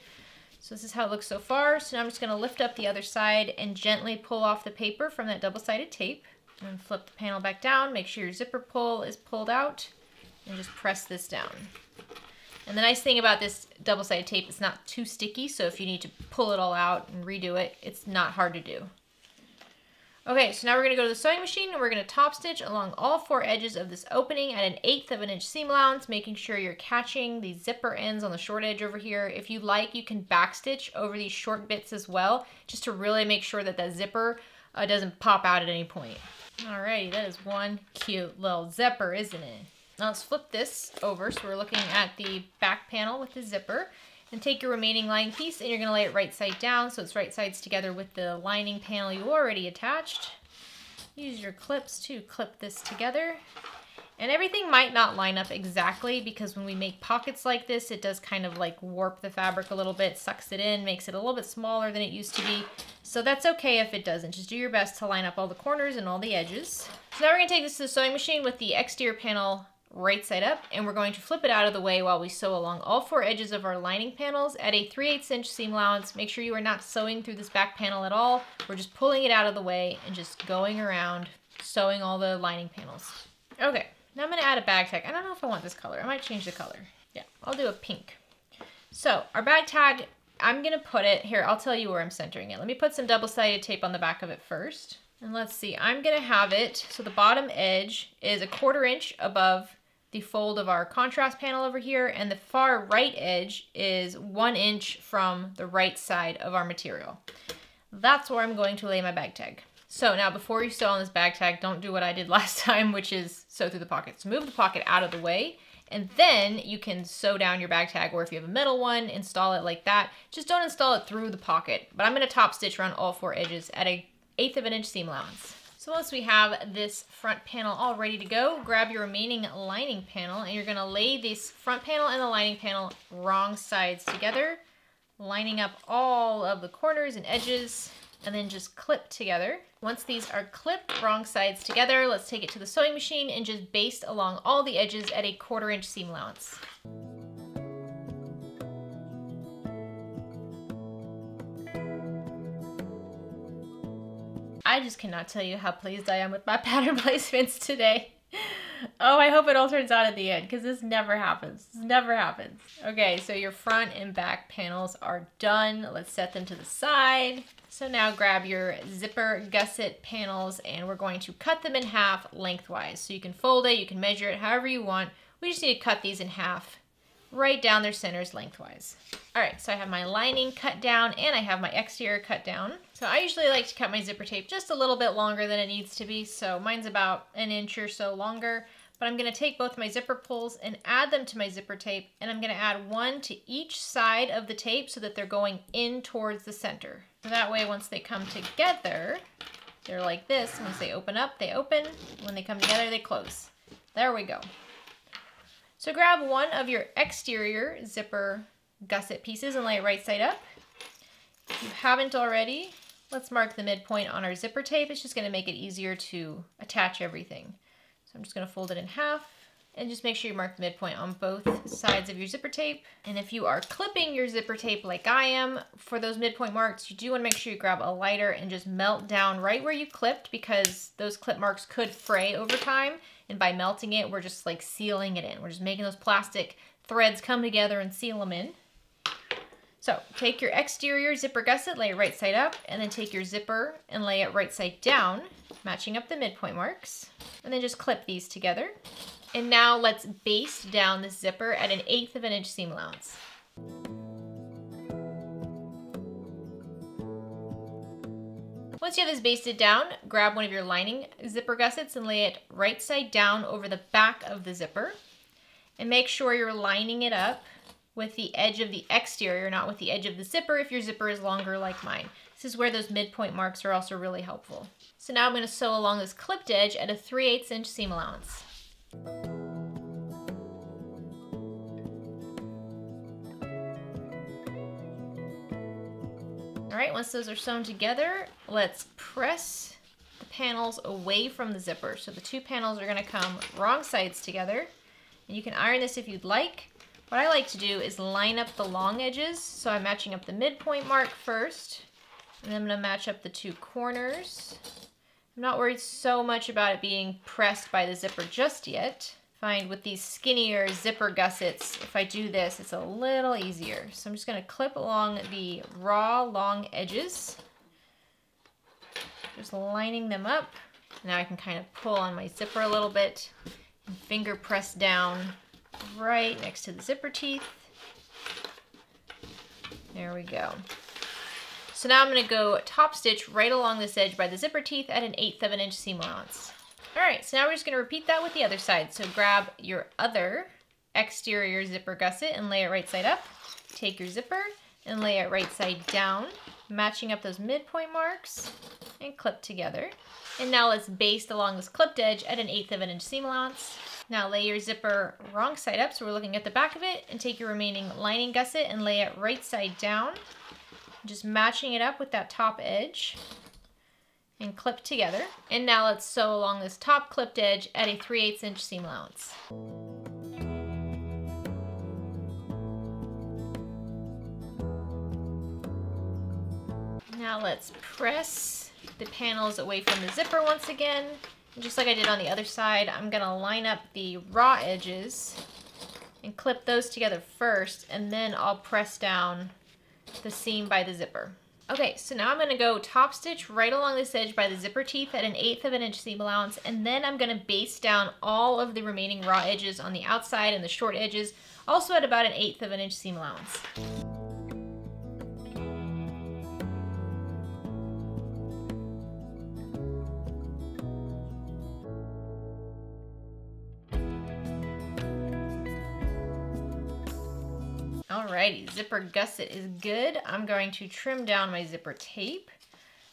So this is how it looks so far. So now I'm just going to lift up the other side and gently pull off the paper from that double-sided tape. And flip the panel back down. Make sure your zipper pull is pulled out. And just press this down. And the nice thing about this double-sided tape, it's not too sticky, so if you need to pull it all out and redo it, it's not hard to do. Okay, so now we're gonna go to the sewing machine and we're gonna top stitch along all four edges of this opening at an eighth of an inch seam allowance, making sure you're catching the zipper ends on the short edge over here. If you like, you can back stitch over these short bits as well, just to really make sure that that zipper uh, doesn't pop out at any point. Alrighty, that is one cute little zipper, isn't it? Now let's flip this over. So we're looking at the back panel with the zipper. And take your remaining lining piece and you're going to lay it right side down so it's right sides together with the lining panel you already attached. Use your clips to clip this together. And everything might not line up exactly because when we make pockets like this, it does kind of like warp the fabric a little bit, sucks it in, makes it a little bit smaller than it used to be. So that's okay if it doesn't. Just do your best to line up all the corners and all the edges. So now we're gonna take this to the sewing machine with the exterior panel right side up and we're going to flip it out of the way while we sew along all four edges of our lining panels at a 3 8 inch seam allowance. Make sure you are not sewing through this back panel at all. We're just pulling it out of the way and just going around sewing all the lining panels. Okay, now I'm gonna add a bag tag. I don't know if I want this color. I might change the color. Yeah, I'll do a pink. So our bag tag, I'm gonna put it, here, I'll tell you where I'm centering it. Let me put some double-sided tape on the back of it first. And let's see, I'm gonna have it, so the bottom edge is a quarter inch above the fold of our contrast panel over here, and the far right edge is one inch from the right side of our material. That's where I'm going to lay my bag tag. So now before you sew on this bag tag, don't do what I did last time, which is sew through the pocket. So move the pocket out of the way, and then you can sew down your bag tag, or if you have a metal one, install it like that. Just don't install it through the pocket. But I'm gonna top stitch around all four edges at a eighth of an inch seam allowance. So once we have this front panel all ready to go, grab your remaining lining panel and you're gonna lay this front panel and the lining panel wrong sides together, lining up all of the corners and edges, and then just clip together. Once these are clipped wrong sides together, let's take it to the sewing machine and just baste along all the edges at a quarter inch seam allowance. I just cannot tell you how pleased I am with my pattern placements today. Oh, I hope it all turns out at the end because this never happens. This never happens. Okay, so your front and back panels are done. Let's set them to the side. So now grab your zipper gusset panels and we're going to cut them in half lengthwise. So you can fold it, you can measure it however you want. We just need to cut these in half right down their centers lengthwise. All right, so I have my lining cut down and I have my exterior cut down. So I usually like to cut my zipper tape just a little bit longer than it needs to be. So mine's about an inch or so longer, but I'm gonna take both my zipper pulls and add them to my zipper tape. And I'm gonna add one to each side of the tape so that they're going in towards the center. So that way, once they come together, they're like this. Once they open up, they open. When they come together, they close. There we go. So grab one of your exterior zipper gusset pieces and lay it right side up. If you haven't already, let's mark the midpoint on our zipper tape. It's just gonna make it easier to attach everything. So I'm just gonna fold it in half and just make sure you mark the midpoint on both sides of your zipper tape. And if you are clipping your zipper tape like I am for those midpoint marks, you do wanna make sure you grab a lighter and just melt down right where you clipped because those clip marks could fray over time. And by melting it, we're just like sealing it in. We're just making those plastic threads come together and seal them in. So take your exterior zipper gusset, lay it right side up, and then take your zipper and lay it right side down, matching up the midpoint marks. And then just clip these together. And now let's baste down the zipper at an eighth of an inch seam allowance. Once you have this basted down, grab one of your lining zipper gussets and lay it right side down over the back of the zipper. And make sure you're lining it up with the edge of the exterior, not with the edge of the zipper if your zipper is longer like mine. This is where those midpoint marks are also really helpful. So now I'm going to sew along this clipped edge at a 3 8 inch seam allowance. All right, once those are sewn together, let's press the panels away from the zipper. So the two panels are gonna come wrong sides together. And you can iron this if you'd like. What I like to do is line up the long edges. So I'm matching up the midpoint mark first, and then I'm gonna match up the two corners. I'm not worried so much about it being pressed by the zipper just yet find with these skinnier zipper gussets, if I do this, it's a little easier. So I'm just gonna clip along the raw long edges, just lining them up. Now I can kind of pull on my zipper a little bit and finger press down right next to the zipper teeth. There we go. So now I'm gonna go top stitch right along this edge by the zipper teeth at an eighth of an inch seam allowance. All right, so now we're just gonna repeat that with the other side. So grab your other exterior zipper gusset and lay it right side up. Take your zipper and lay it right side down, matching up those midpoint marks and clip together. And now let's baste along this clipped edge at an eighth of an inch seam allowance. Now lay your zipper wrong side up, so we're looking at the back of it, and take your remaining lining gusset and lay it right side down, just matching it up with that top edge and clip together. And now let's sew along this top clipped edge at a 3 8 inch seam allowance. Now let's press the panels away from the zipper once again. And just like I did on the other side, I'm gonna line up the raw edges and clip those together first, and then I'll press down the seam by the zipper. Okay, so now I'm gonna go top stitch right along this edge by the zipper teeth at an eighth of an inch seam allowance, and then I'm gonna baste down all of the remaining raw edges on the outside and the short edges, also at about an eighth of an inch seam allowance. Alrighty, zipper gusset is good. I'm going to trim down my zipper tape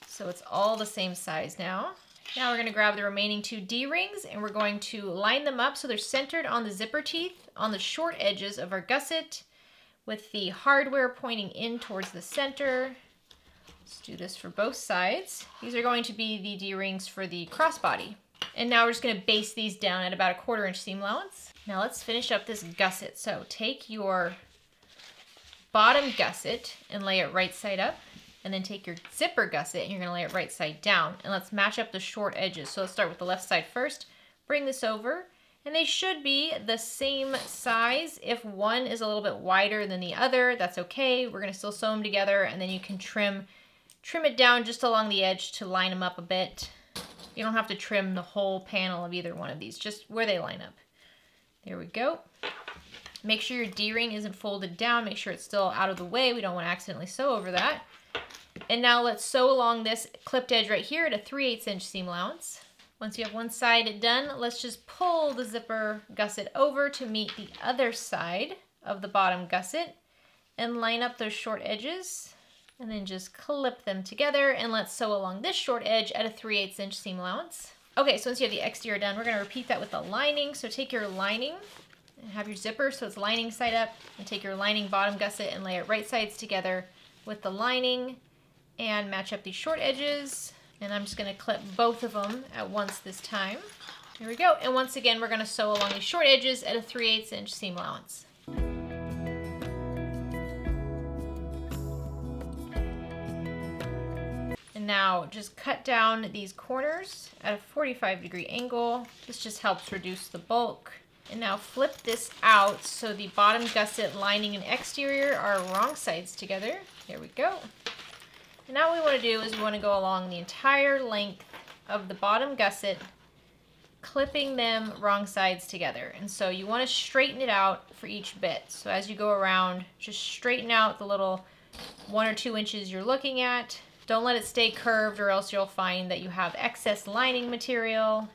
so it's all the same size now. Now we're going to grab the remaining two D-rings and we're going to line them up so they're centered on the zipper teeth on the short edges of our gusset with the hardware pointing in towards the center. Let's do this for both sides. These are going to be the D-rings for the crossbody. And now we're just going to baste these down at about a quarter inch seam allowance. Now let's finish up this gusset. So take your bottom gusset and lay it right side up. And then take your zipper gusset and you're gonna lay it right side down. And let's match up the short edges. So let's start with the left side first. Bring this over and they should be the same size. If one is a little bit wider than the other, that's okay. We're gonna still sew them together and then you can trim, trim it down just along the edge to line them up a bit. You don't have to trim the whole panel of either one of these, just where they line up. There we go. Make sure your D-ring isn't folded down. Make sure it's still out of the way. We don't want to accidentally sew over that. And now let's sew along this clipped edge right here at a 3 8 inch seam allowance. Once you have one side done, let's just pull the zipper gusset over to meet the other side of the bottom gusset and line up those short edges and then just clip them together and let's sew along this short edge at a 3 8 inch seam allowance. Okay, so once you have the exterior done, we're gonna repeat that with the lining. So take your lining have your zipper so it's lining side up and take your lining bottom gusset and lay it right sides together with the lining and match up these short edges and I'm just going to clip both of them at once this time. Here we go. And once again, we're going to sew along these short edges at a 3 8 inch seam allowance. And now just cut down these corners at a 45 degree angle. This just helps reduce the bulk And now flip this out so the bottom gusset lining and exterior are wrong sides together. There we go. And now what we want to do is we want to go along the entire length of the bottom gusset, clipping them wrong sides together. And so you want to straighten it out for each bit. So as you go around, just straighten out the little one or two inches you're looking at. Don't let it stay curved or else you'll find that you have excess lining material.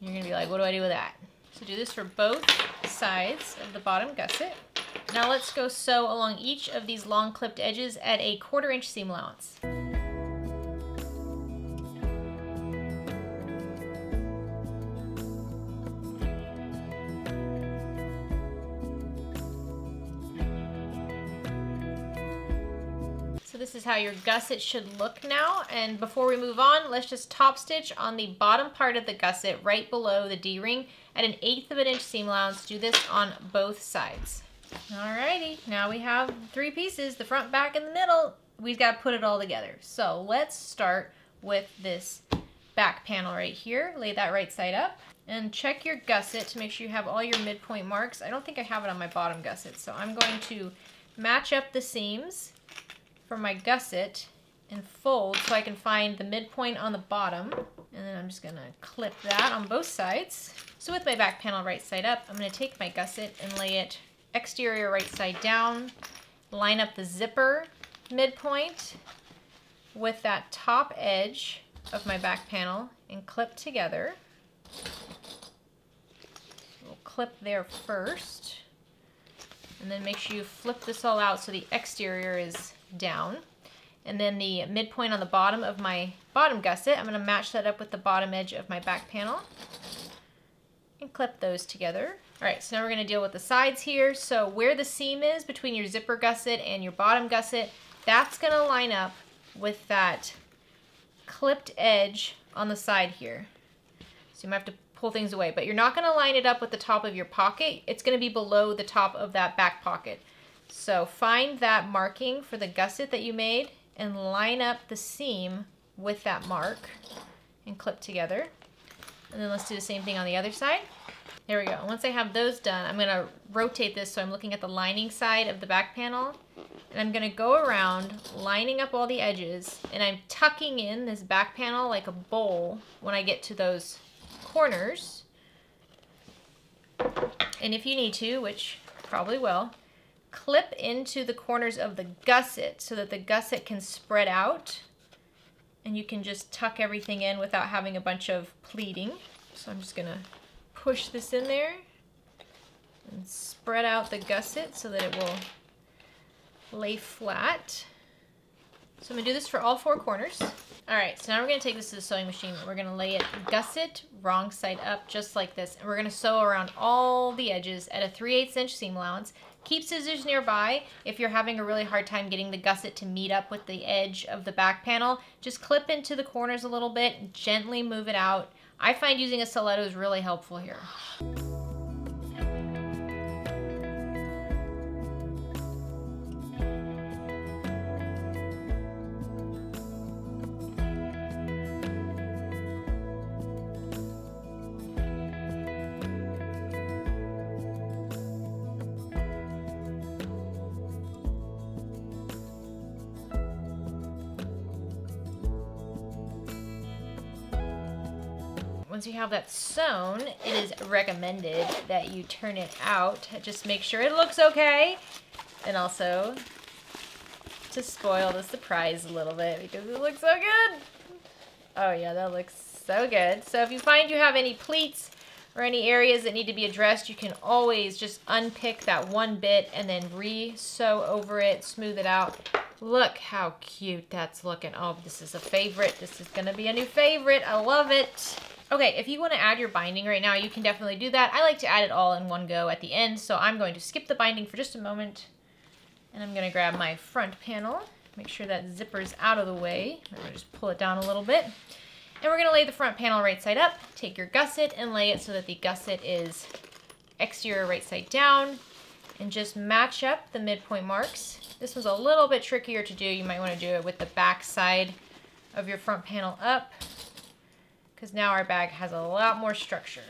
You're going to be like, what do I do with that? So do this for both sides of the bottom gusset. Now let's go sew along each of these long clipped edges at a quarter inch seam allowance. So this is how your gusset should look now. And before we move on, let's just top stitch on the bottom part of the gusset right below the D-ring at an eighth of an inch seam allowance. Do this on both sides. Alrighty, now we have three pieces, the front, back, and the middle. We've got to put it all together. So let's start with this back panel right here. Lay that right side up. And check your gusset to make sure you have all your midpoint marks. I don't think I have it on my bottom gusset, so I'm going to match up the seams for my gusset and fold so I can find the midpoint on the bottom. And then I'm just gonna clip that on both sides. So with my back panel right side up, I'm gonna take my gusset and lay it exterior right side down, line up the zipper midpoint with that top edge of my back panel and clip together. We'll clip there first. And then make sure you flip this all out so the exterior is down. And then the midpoint on the bottom of my bottom gusset, I'm going to match that up with the bottom edge of my back panel and clip those together. All right, so now we're going to deal with the sides here. So where the seam is between your zipper gusset and your bottom gusset, that's going to line up with that clipped edge on the side here. So you might have to pull things away, but you're not going to line it up with the top of your pocket. It's going to be below the top of that back pocket. So find that marking for the gusset that you made and line up the seam with that mark and clip together. And then let's do the same thing on the other side. There we go. Once I have those done, I'm going to rotate this so I'm looking at the lining side of the back panel. And I'm going to go around lining up all the edges and I'm tucking in this back panel like a bowl when I get to those corners. And if you need to, which probably will, clip into the corners of the gusset so that the gusset can spread out and you can just tuck everything in without having a bunch of pleating. So I'm just gonna push this in there and spread out the gusset so that it will lay flat. So I'm gonna do this for all four corners. All right, so now we're gonna take this to the sewing machine. We're gonna lay it gusset wrong side up just like this. And we're gonna sew around all the edges at a 3 8 inch seam allowance. Keep scissors nearby. If you're having a really hard time getting the gusset to meet up with the edge of the back panel, just clip into the corners a little bit, gently move it out. I find using a stiletto is really helpful here. Once you have that sewn, it is recommended that you turn it out. Just make sure it looks okay. And also to spoil the surprise a little bit because it looks so good. Oh yeah, that looks so good. So if you find you have any pleats or any areas that need to be addressed, you can always just unpick that one bit and then re-sew over it, smooth it out. Look how cute that's looking. Oh, this is a favorite. This is gonna be a new favorite. I love it. Okay, if you want to add your binding right now, you can definitely do that. I like to add it all in one go at the end, so I'm going to skip the binding for just a moment. And I'm going to grab my front panel, make sure that zipper's out of the way. I'm going to just pull it down a little bit. And we're going to lay the front panel right side up. Take your gusset and lay it so that the gusset is exterior right side down. And just match up the midpoint marks. This one's a little bit trickier to do. You might want to do it with the back side of your front panel up because now our bag has a lot more structure.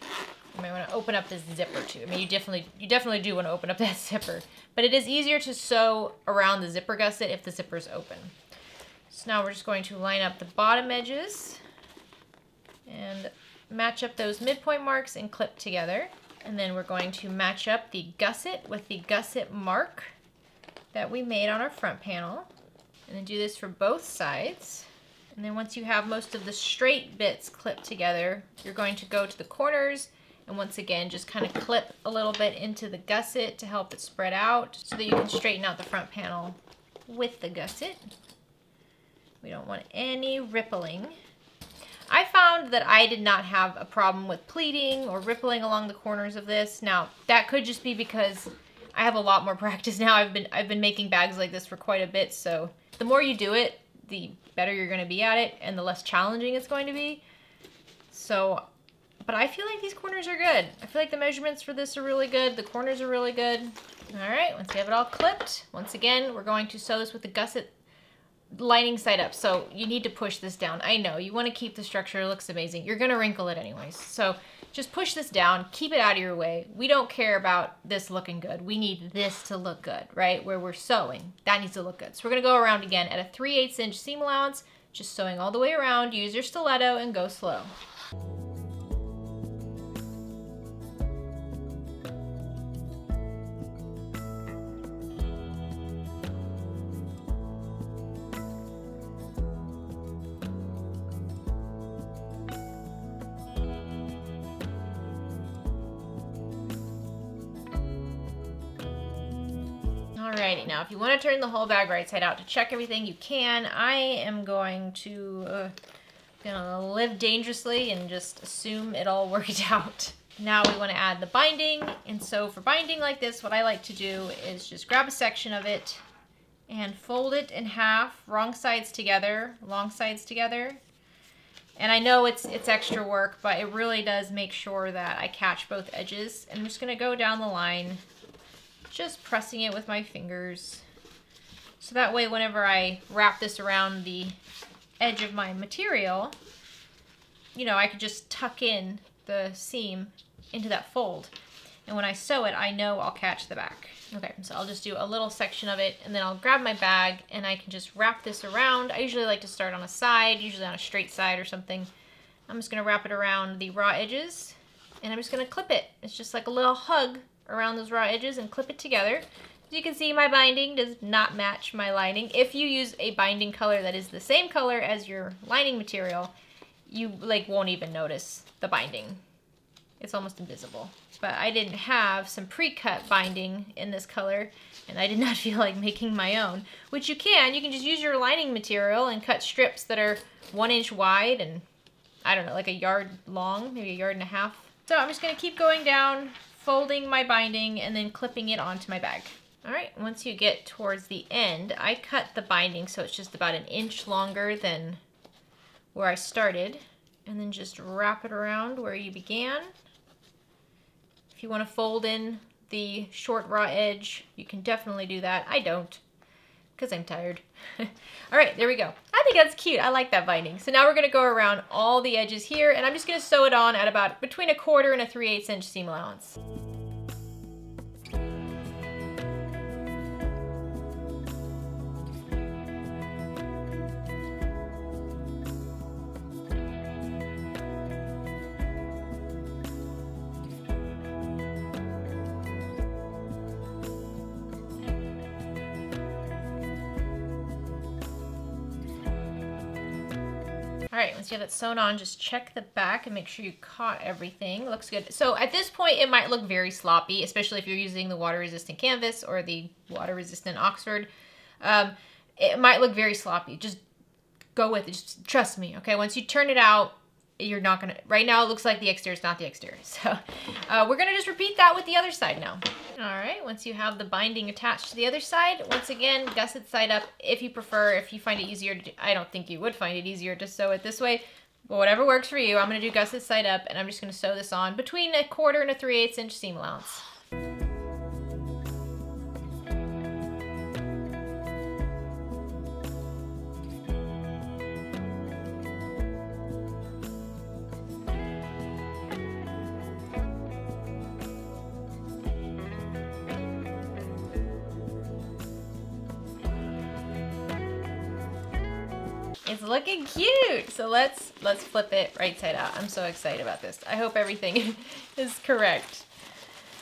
You might want to open up this zipper too. I mean, you definitely you definitely do want to open up that zipper, but it is easier to sew around the zipper gusset if the zipper is open. So now we're just going to line up the bottom edges and match up those midpoint marks and clip together. And then we're going to match up the gusset with the gusset mark that we made on our front panel. And then do this for both sides. And then once you have most of the straight bits clipped together, you're going to go to the corners and once again, just kind of clip a little bit into the gusset to help it spread out so that you can straighten out the front panel with the gusset. We don't want any rippling. I found that I did not have a problem with pleating or rippling along the corners of this. Now, that could just be because I have a lot more practice now. I've been I've been making bags like this for quite a bit, so the more you do it, the better you're going to be at it and the less challenging it's going to be. So, but I feel like these corners are good. I feel like the measurements for this are really good. The corners are really good. All right, once you have it all clipped, once again, we're going to sew this with the gusset lining side up. So you need to push this down. I know you want to keep the structure. It looks amazing. You're going to wrinkle it anyways. So just push this down, keep it out of your way. We don't care about this looking good. We need this to look good, right? Where we're sewing, that needs to look good. So we're gonna go around again at a 3 8 inch seam allowance, just sewing all the way around, use your stiletto and go slow. Now if you want to turn the whole bag right side out to check everything, you can. I am going to uh, gonna live dangerously and just assume it all worked out. Now we want to add the binding, and so for binding like this, what I like to do is just grab a section of it and fold it in half, wrong sides together, long sides together. And I know it's it's extra work, but it really does make sure that I catch both edges. And I'm just gonna go down the line just pressing it with my fingers. So that way whenever I wrap this around the edge of my material, you know, I could just tuck in the seam into that fold. And when I sew it, I know I'll catch the back. Okay, so I'll just do a little section of it and then I'll grab my bag and I can just wrap this around. I usually like to start on a side, usually on a straight side or something. I'm just gonna wrap it around the raw edges and I'm just gonna clip it. It's just like a little hug around those raw edges and clip it together. As you can see, my binding does not match my lining. If you use a binding color that is the same color as your lining material, you like won't even notice the binding. It's almost invisible. But I didn't have some pre-cut binding in this color, and I did not feel like making my own, which you can. You can just use your lining material and cut strips that are one inch wide and, I don't know, like a yard long, maybe a yard and a half. So I'm just gonna keep going down folding my binding and then clipping it onto my bag. All right, once you get towards the end, I cut the binding so it's just about an inch longer than where I started. And then just wrap it around where you began. If you want to fold in the short raw edge, you can definitely do that. I don't because I'm tired. all right, there we go. I think that's cute. I like that binding. So now we're going to go around all the edges here, and I'm just going to sew it on at about between a quarter and a 3 8 inch seam allowance. Have it sewn on, just check the back and make sure you caught everything. Looks good. So at this point, it might look very sloppy, especially if you're using the water-resistant canvas or the water-resistant Oxford. Um, it might look very sloppy. Just go with it. Just trust me, okay? Once you turn it out, you're not gonna, right now it looks like the exterior is not the exterior. So uh, we're gonna just repeat that with the other side now. All right, once you have the binding attached to the other side, once again, gusset side up if you prefer, if you find it easier to, I don't think you would find it easier to sew it this way, but whatever works for you, I'm gonna do gusset side up and I'm just gonna sew this on between a quarter and a 3 8 inch seam allowance. Looking cute. So let's let's flip it right side out. I'm so excited about this. I hope everything is correct.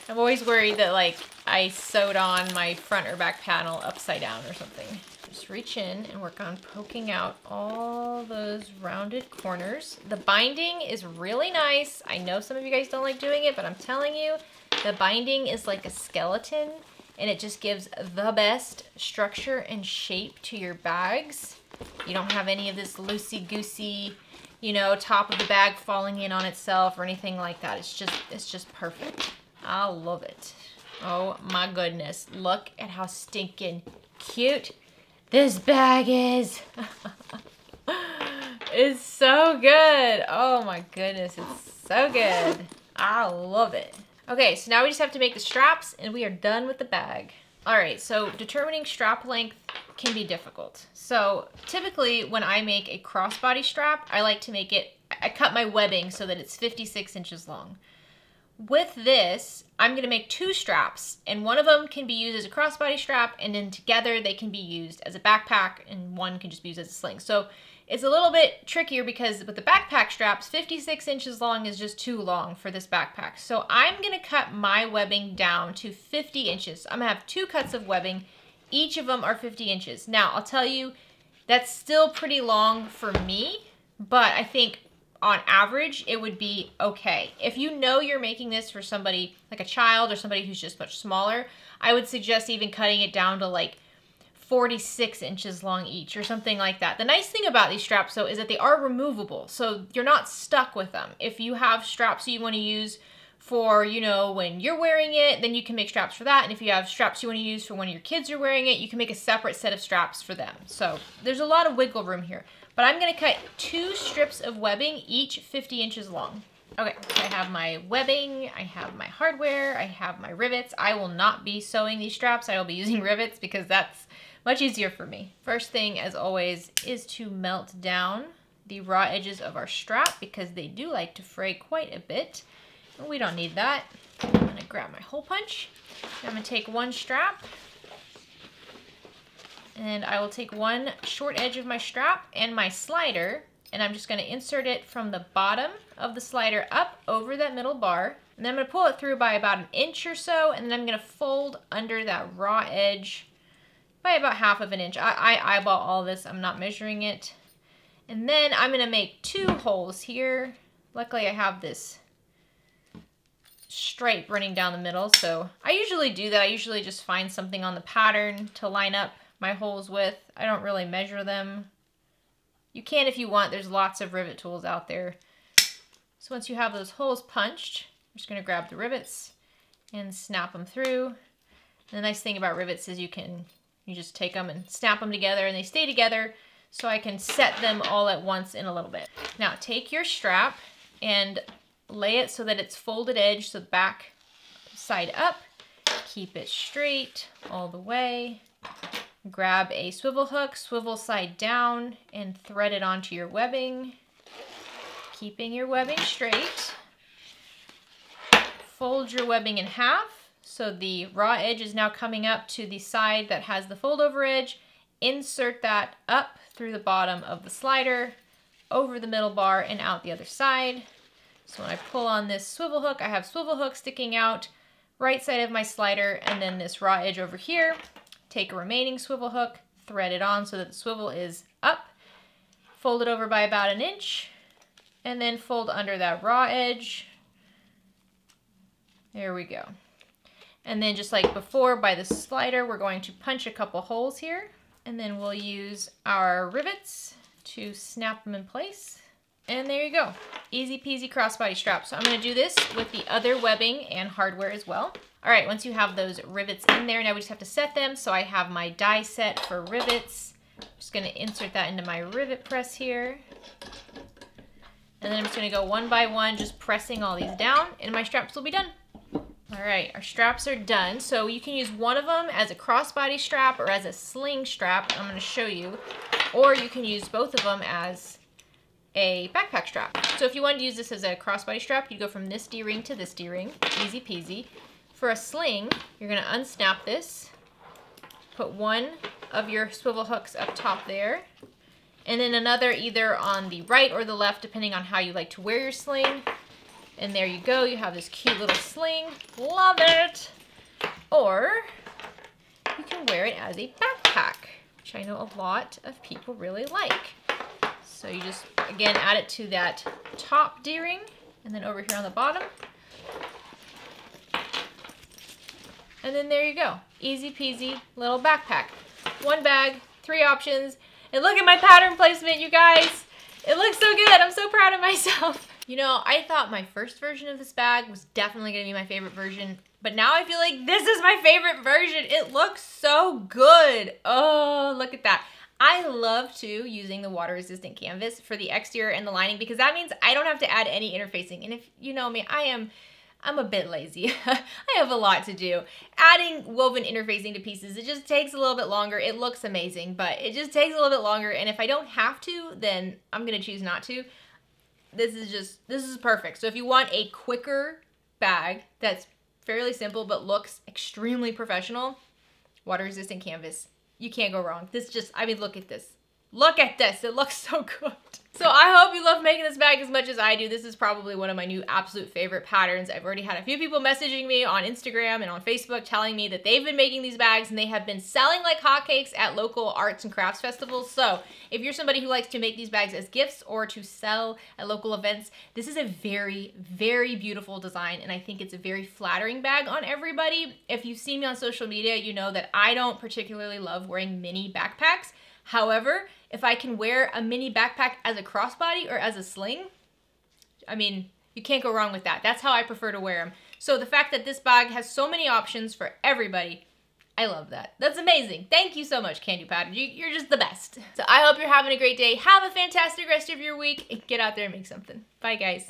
I'm always worried that like I sewed on my front or back panel upside down or something. Just reach in and work on poking out all those rounded corners. The binding is really nice. I know some of you guys don't like doing it, but I'm telling you, the binding is like a skeleton and it just gives the best structure and shape to your bags. You don't have any of this loosey-goosey, you know, top of the bag falling in on itself or anything like that. It's just, it's just perfect. I love it. Oh my goodness. Look at how stinking cute this bag is. it's so good. Oh my goodness. It's so good. I love it. Okay, so now we just have to make the straps and we are done with the bag. All right, so determining strap length can be difficult. So typically when I make a crossbody strap, I like to make it, I cut my webbing so that it's 56 inches long. With this, I'm gonna make two straps and one of them can be used as a crossbody strap and then together they can be used as a backpack and one can just be used as a sling. So it's a little bit trickier because with the backpack straps, 56 inches long is just too long for this backpack. So I'm gonna cut my webbing down to 50 inches. I'm gonna have two cuts of webbing. Each of them are 50 inches. Now, I'll tell you, that's still pretty long for me, but I think on average, it would be okay. If you know you're making this for somebody like a child or somebody who's just much smaller, I would suggest even cutting it down to like 46 inches long each or something like that. The nice thing about these straps though is that they are removable. So you're not stuck with them. If you have straps you want to use for, you know, when you're wearing it, then you can make straps for that. And if you have straps you want to use for when your kids are wearing it, you can make a separate set of straps for them. So there's a lot of wiggle room here. But I'm going to cut two strips of webbing, each 50 inches long. Okay, I have my webbing, I have my hardware, I have my rivets. I will not be sewing these straps. I will be using rivets because that's much easier for me. First thing, as always, is to melt down the raw edges of our strap because they do like to fray quite a bit. We don't need that. I'm gonna grab my hole punch. I'm gonna take one strap and I will take one short edge of my strap and my slider and I'm just gonna insert it from the bottom of the slider up over that middle bar and then I'm gonna pull it through by about an inch or so and then I'm gonna fold under that raw edge by about half of an inch. I, I eyeball all this, I'm not measuring it. And then I'm gonna make two holes here. Luckily I have this stripe running down the middle. So I usually do that. I usually just find something on the pattern to line up my holes with. I don't really measure them. You can if you want. There's lots of rivet tools out there. So once you have those holes punched, I'm just gonna grab the rivets and snap them through. And the nice thing about rivets is you can you just take them and snap them together and they stay together so I can set them all at once in a little bit. Now take your strap and lay it so that it's folded edge, so back side up. Keep it straight all the way. Grab a swivel hook, swivel side down, and thread it onto your webbing. Keeping your webbing straight. Fold your webbing in half so the raw edge is now coming up to the side that has the fold over edge. Insert that up through the bottom of the slider, over the middle bar and out the other side. So when I pull on this swivel hook, I have swivel hook sticking out right side of my slider and then this raw edge over here. Take a remaining swivel hook, thread it on so that the swivel is up, fold it over by about an inch, and then fold under that raw edge. There we go. And then just like before by the slider, we're going to punch a couple holes here. And then we'll use our rivets to snap them in place. And there you go. Easy peasy crossbody strap. So I'm gonna do this with the other webbing and hardware as well. All right, once you have those rivets in there, now we just have to set them. So I have my die set for rivets. I'm just gonna insert that into my rivet press here. And then I'm just gonna go one by one, just pressing all these down and my straps will be done. All right, our straps are done. So you can use one of them as a crossbody strap or as a sling strap. I'm gonna show you. Or you can use both of them as a backpack strap. So if you wanted to use this as a crossbody strap, you go from this D-ring to this D-ring, easy peasy. For a sling, you're gonna unsnap this, put one of your swivel hooks up top there, and then another either on the right or the left, depending on how you like to wear your sling. And there you go, you have this cute little sling. Love it! Or you can wear it as a backpack, which I know a lot of people really like. So you just, again, add it to that top D-ring, and then over here on the bottom. And then there you go. Easy peasy little backpack. One bag, three options, and look at my pattern placement, you guys. It looks so good. I'm so proud of myself. You know, I thought my first version of this bag was definitely to be my favorite version. But now I feel like this is my favorite version. It looks so good. Oh, look at that. I love too using the water resistant canvas for the exterior and the lining because that means I don't have to add any interfacing. And if you know me, I am I'm a bit lazy. I have a lot to do. Adding woven interfacing to pieces, it just takes a little bit longer. It looks amazing, but it just takes a little bit longer. And if I don't have to, then I'm gonna choose not to. This is just, this is perfect. So if you want a quicker bag that's fairly simple but looks extremely professional, water resistant canvas, you can't go wrong. This just, I mean, look at this. Look at this, it looks so good. So I hope you love making this bag as much as I do. This is probably one of my new absolute favorite patterns. I've already had a few people messaging me on Instagram and on Facebook telling me that they've been making these bags and they have been selling like hotcakes at local arts and crafts festivals. So if you're somebody who likes to make these bags as gifts or to sell at local events, this is a very, very beautiful design and I think it's a very flattering bag on everybody. If you see me on social media, you know that I don't particularly love wearing mini backpacks. However, if I can wear a mini backpack as a crossbody or as a sling, I mean, you can't go wrong with that. That's how I prefer to wear them. So the fact that this bag has so many options for everybody, I love that. That's amazing. Thank you so much, Kandou Patterns. You, are just the best. So I hope you're having a great day. Have a fantastic rest of your week and get out there and make something. Bye, guys.